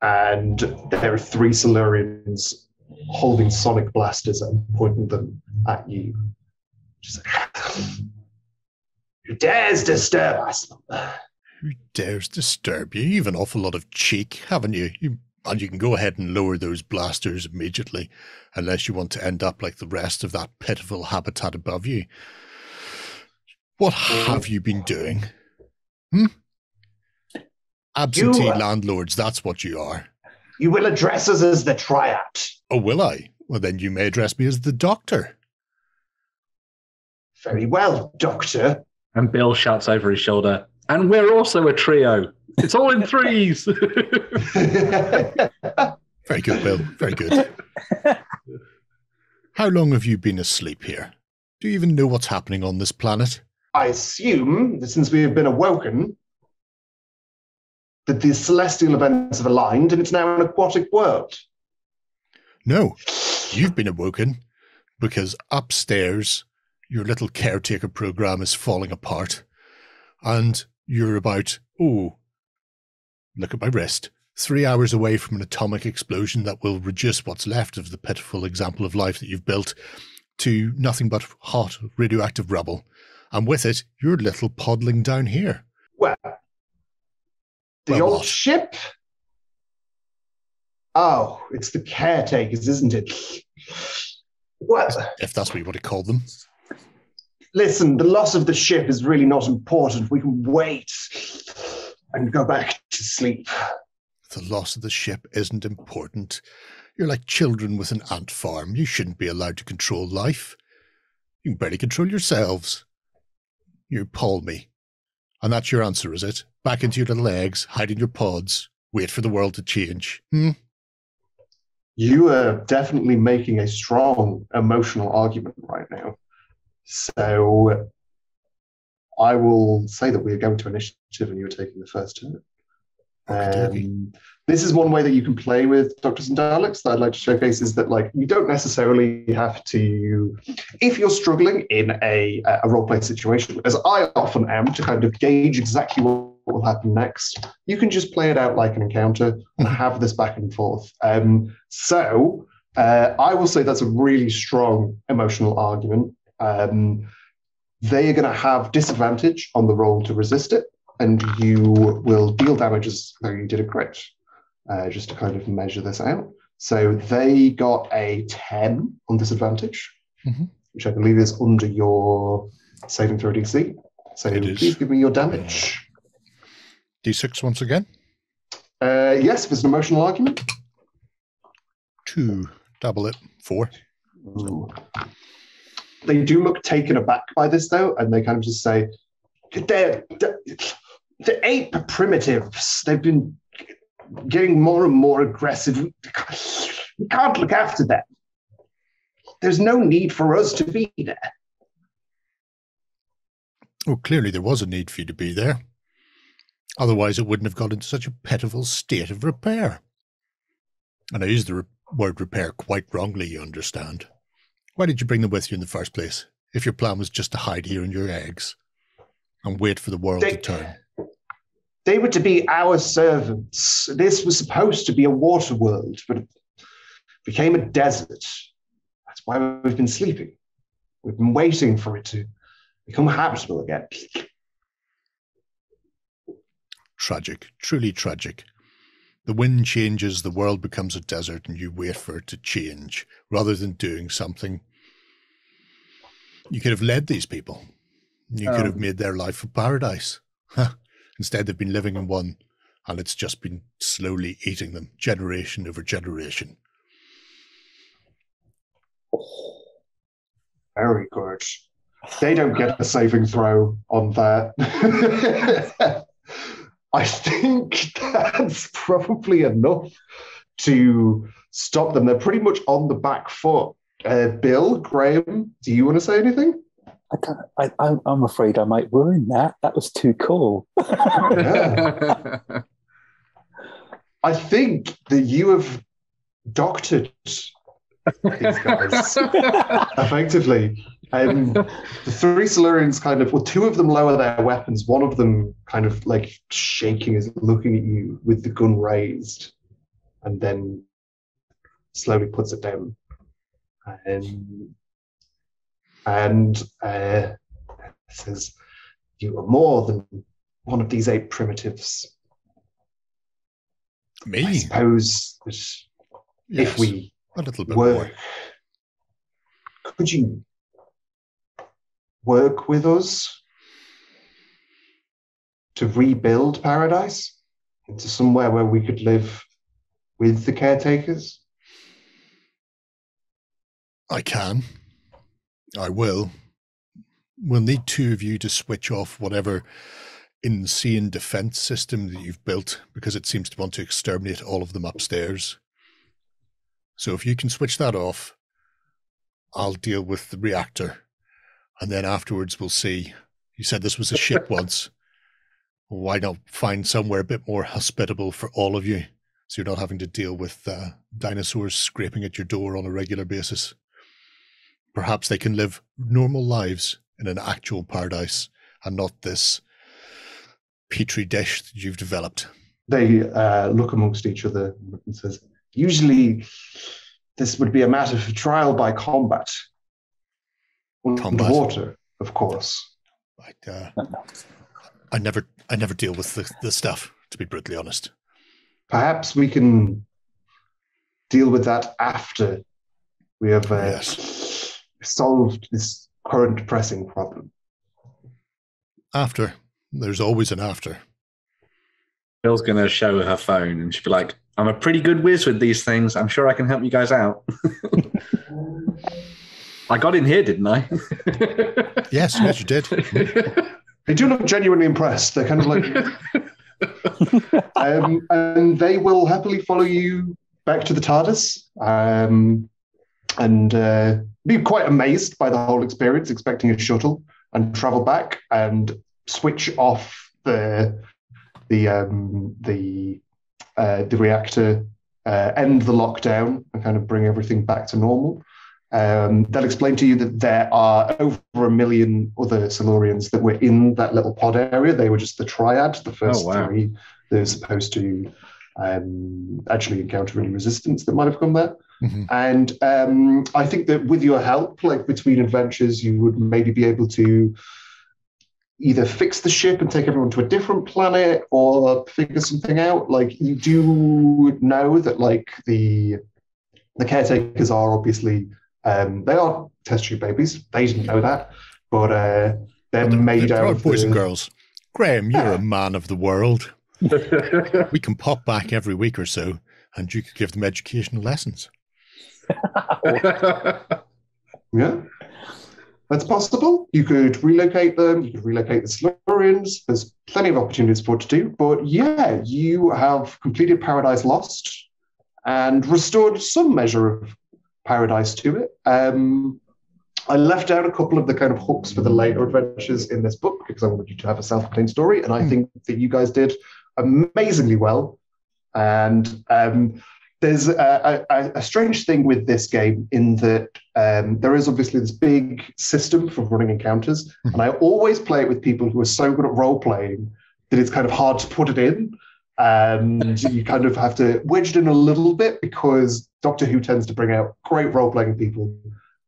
S3: And there are three Silurians holding sonic blasters and pointing them at you. Just Who dares disturb us?
S2: Who dares disturb you? You've an awful lot of cheek, haven't you? you? And you can go ahead and lower those blasters immediately, unless you want to end up like the rest of that pitiful habitat above you. What have you been doing? Hmm? Absentee
S3: You, uh,
S2: landlords, that's what you are.
S3: You will address us as the triad.
S2: Oh, will I? Well, then you may address me as the doctor.
S3: Very well, Doctor.
S4: And Bill shouts over his shoulder, and we're also a trio. It's all in threes.
S2: Very good, Bill. Very good. How long have you been asleep here? Do you even know what's happening on this planet?
S3: I assume that since we have been awoken, that the celestial events have aligned and it's now an aquatic world.
S2: No, you've been awoken because upstairs your little caretaker program is falling apart and you're about, oh, look at my wrist, three hours away from an atomic explosion that will reduce what's left of the pitiful example of life that you've built to nothing but hot radioactive rubble. And with it, you're little poddling down here.
S3: Well, the
S2: Well,
S3: old
S2: what?
S3: ship? Oh, it's the caretakers, isn't it? Well,
S2: if that's what you want to call them.
S3: Listen, the loss of the ship is really not important. We can wait and go back to sleep.
S2: The loss of the ship isn't important. You're like children with an ant farm. You shouldn't be allowed to control life. You can barely control yourselves. You poll me. And that's your answer, is it? Back into your little eggs, hide in your pods, wait for the world to change. Hmm?
S3: You are definitely making a strong emotional argument right now. So I will say that we are going to initiative and you are taking the first turn. Um, this is one way that you can play with Doctors and Daleks that I'd like to showcase is that like you don't necessarily have to if you're struggling in a a role play situation, as I often am, to kind of gauge exactly what will happen next, you can just play it out like an encounter and have this back and forth. Um, so uh, I will say that's a really strong emotional argument. Um, they are going to have disadvantage on the roll to resist it, and you will deal damage as though you did a crit, uh, just to kind of measure this out. So they got a 10 on disadvantage,
S2: Mhm.
S3: which I believe is under your saving throw DC. So
S2: It is.
S3: please give me your damage.
S2: D6 once again.
S3: Uh, yes, if it's an emotional argument.
S2: Two. Double it. Four.
S3: Ooh. They do look taken aback by this, though, and they kind of just say, "They're the ape primitives. They've been getting more and more aggressive. We can't look after them. There's no need for us to be there."
S2: Well, clearly there was a need for you to be there. Otherwise, it wouldn't have got into such a pitiful state of repair. And I use the re- word repair quite wrongly, you understand. Why did you bring them with you in the first place, if your plan was just to hide here in your eggs and wait for the world to turn?
S3: They were to be our servants. This was supposed to be a water world, but it became a desert. That's why we've been sleeping. We've been waiting for it to become habitable again.
S2: Tragic, truly tragic. The wind changes, the world becomes a desert, and you wait for it to change rather than doing something. You could have led these people. You could have
S4: Um.
S2: made their life a paradise. Huh. Instead, they've been living in one, and it's just been slowly eating them, generation over generation.
S3: Very good. They don't get a saving throw on that. I think that's probably enough to stop them. They're pretty much on the back foot. Uh, Bill, Graham, do you want to say anything?
S5: I can't, I, I'm, I'm afraid I might ruin that. That was too cool.
S3: I think that you have doctored these guys effectively. Um, the three Silurians kind of, well, two of them lower their weapons. One of them kind of like shaking, is looking at you with the gun raised, and then slowly puts it down. Um, and uh, says, You are more than one of these eight primitives.
S2: Me, I
S3: suppose that
S2: Yes,
S3: if we
S2: a little bit
S3: work,
S2: more.
S3: could you work with us to rebuild paradise into somewhere where we could live with the caretakers?
S2: I can. I will. We'll need two of you to switch off whatever insane defense system that you've built because it seems to want to exterminate all of them upstairs. So if you can switch that off, I'll deal with the reactor. And then afterwards we'll see. You said this was a ship once. Why not find somewhere a bit more hospitable for all of you so you're not having to deal with uh, dinosaurs scraping at your door on a regular basis? Perhaps they can live normal lives in an actual paradise and not this petri dish that you've developed.
S3: They uh, look amongst each other and says, usually this would be a matter for trial by combat.
S2: Combat.
S3: Underwater, of course.
S2: I, uh, I never, I never deal with the, the stuff. To be brutally honest,
S3: Perhaps we can deal with that after we have uh,
S2: Yes.
S3: solved this current pressing problem.
S2: after there's always an after.
S4: Bill's going to show her phone and she'll be like, I'm a pretty good whiz with these things. I'm sure I can help you guys out. I got in here, didn't I?
S2: Yes, yes, you did.
S3: They do look genuinely impressed. They're kind of like, um, and they will happily follow you back to the TARDIS, um, and uh, be quite amazed by the whole experience, expecting a shuttle, and travel back and switch off the the um, the uh, the reactor, uh, end the lockdown, and kind of bring everything back to normal. Um, they'll explain to you that there are over a million other Silurians that were in that little pod area. They were just the triad, the first
S4: Oh, wow.
S3: three that are supposed to um, actually encounter any resistance that might have come there.
S2: Mhm.
S3: And um, I think that with your help, like between adventures, you would maybe be able to either fix the ship and take everyone to a different planet or figure something out. Like you do know that like the the caretakers are obviously um, they are test tube babies. They didn't know that, but uh, they're
S2: They're-
S3: made
S2: they're
S3: out of
S2: boys
S3: the-
S2: and girls. Graham, you're
S3: Yeah.
S2: a man of the world. We can pop back every week or so, and you could give them educational lessons.
S3: Yeah. That's possible. You could relocate them, you could relocate the Silurians. There's plenty of opportunities for it to do. But yeah, you have completed Paradise Lost and restored some measure of paradise to it. Um, I left out a couple of the kind of hooks for the later adventures in this book because I wanted you to have a self-contained story, and I
S2: Hmm.
S3: think that you guys did amazingly well. And um, there's a, a, a strange thing with this game in that um, there is obviously this big system for running encounters,
S2: Mhm.
S3: and I always play it with people who are so good at role playing that it's kind of hard to put it in. And you kind of have to wedge it in a little bit because Doctor Who tends to bring out great role playing people,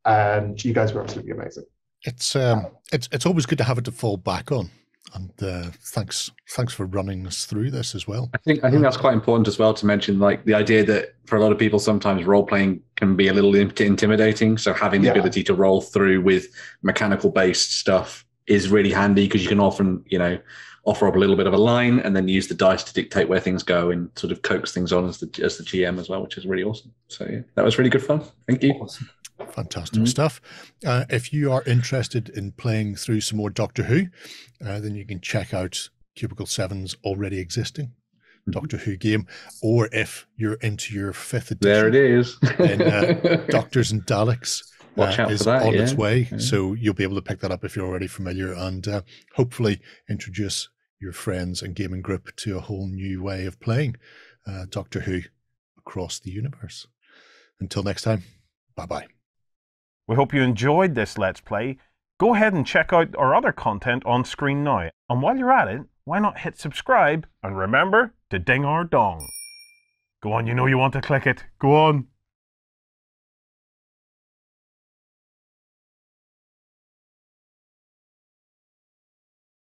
S3: and you guys were absolutely amazing.
S2: It's um, it's it's always good to have it to fall back on. And uh, thanks, thanks for running us through this as well.
S4: I think I think that's quite important as well to mention, like the idea that for a lot of people, sometimes role playing can be a little in- intimidating. So having the
S3: Yeah.
S4: ability to roll through with mechanical based stuff is really handy because you can often, you know, offer up a little bit of a line and then use the dice to dictate where things go and sort of coax things on as the as the GM as well, which is really awesome. So yeah, that was really good fun. Thank you.
S5: Awesome.
S2: Fantastic
S4: Mhm.
S2: stuff. Uh, if you are interested in playing through some more Doctor Who, uh, then you can check out Cubicle 7's already existing
S4: Mhm.
S2: Doctor Who game. Or if you're into your fifth edition,
S4: There it is.
S2: Then, uh, Doctors and Daleks
S4: Watch
S2: uh,
S4: out for
S2: is
S4: that,
S2: on its way.
S4: Yeah.
S2: So you'll be able to pick that up if you're already familiar and uh, hopefully introduce your friends and gaming group to a whole new way of playing uh, Doctor Who across the universe. Until next time, bye bye.
S1: We hope you enjoyed this Let's Play. Go ahead and check out our other content on screen now. And while you're at it, why not hit subscribe and remember to ding our dong. Go on, you know you want to click it. Go on.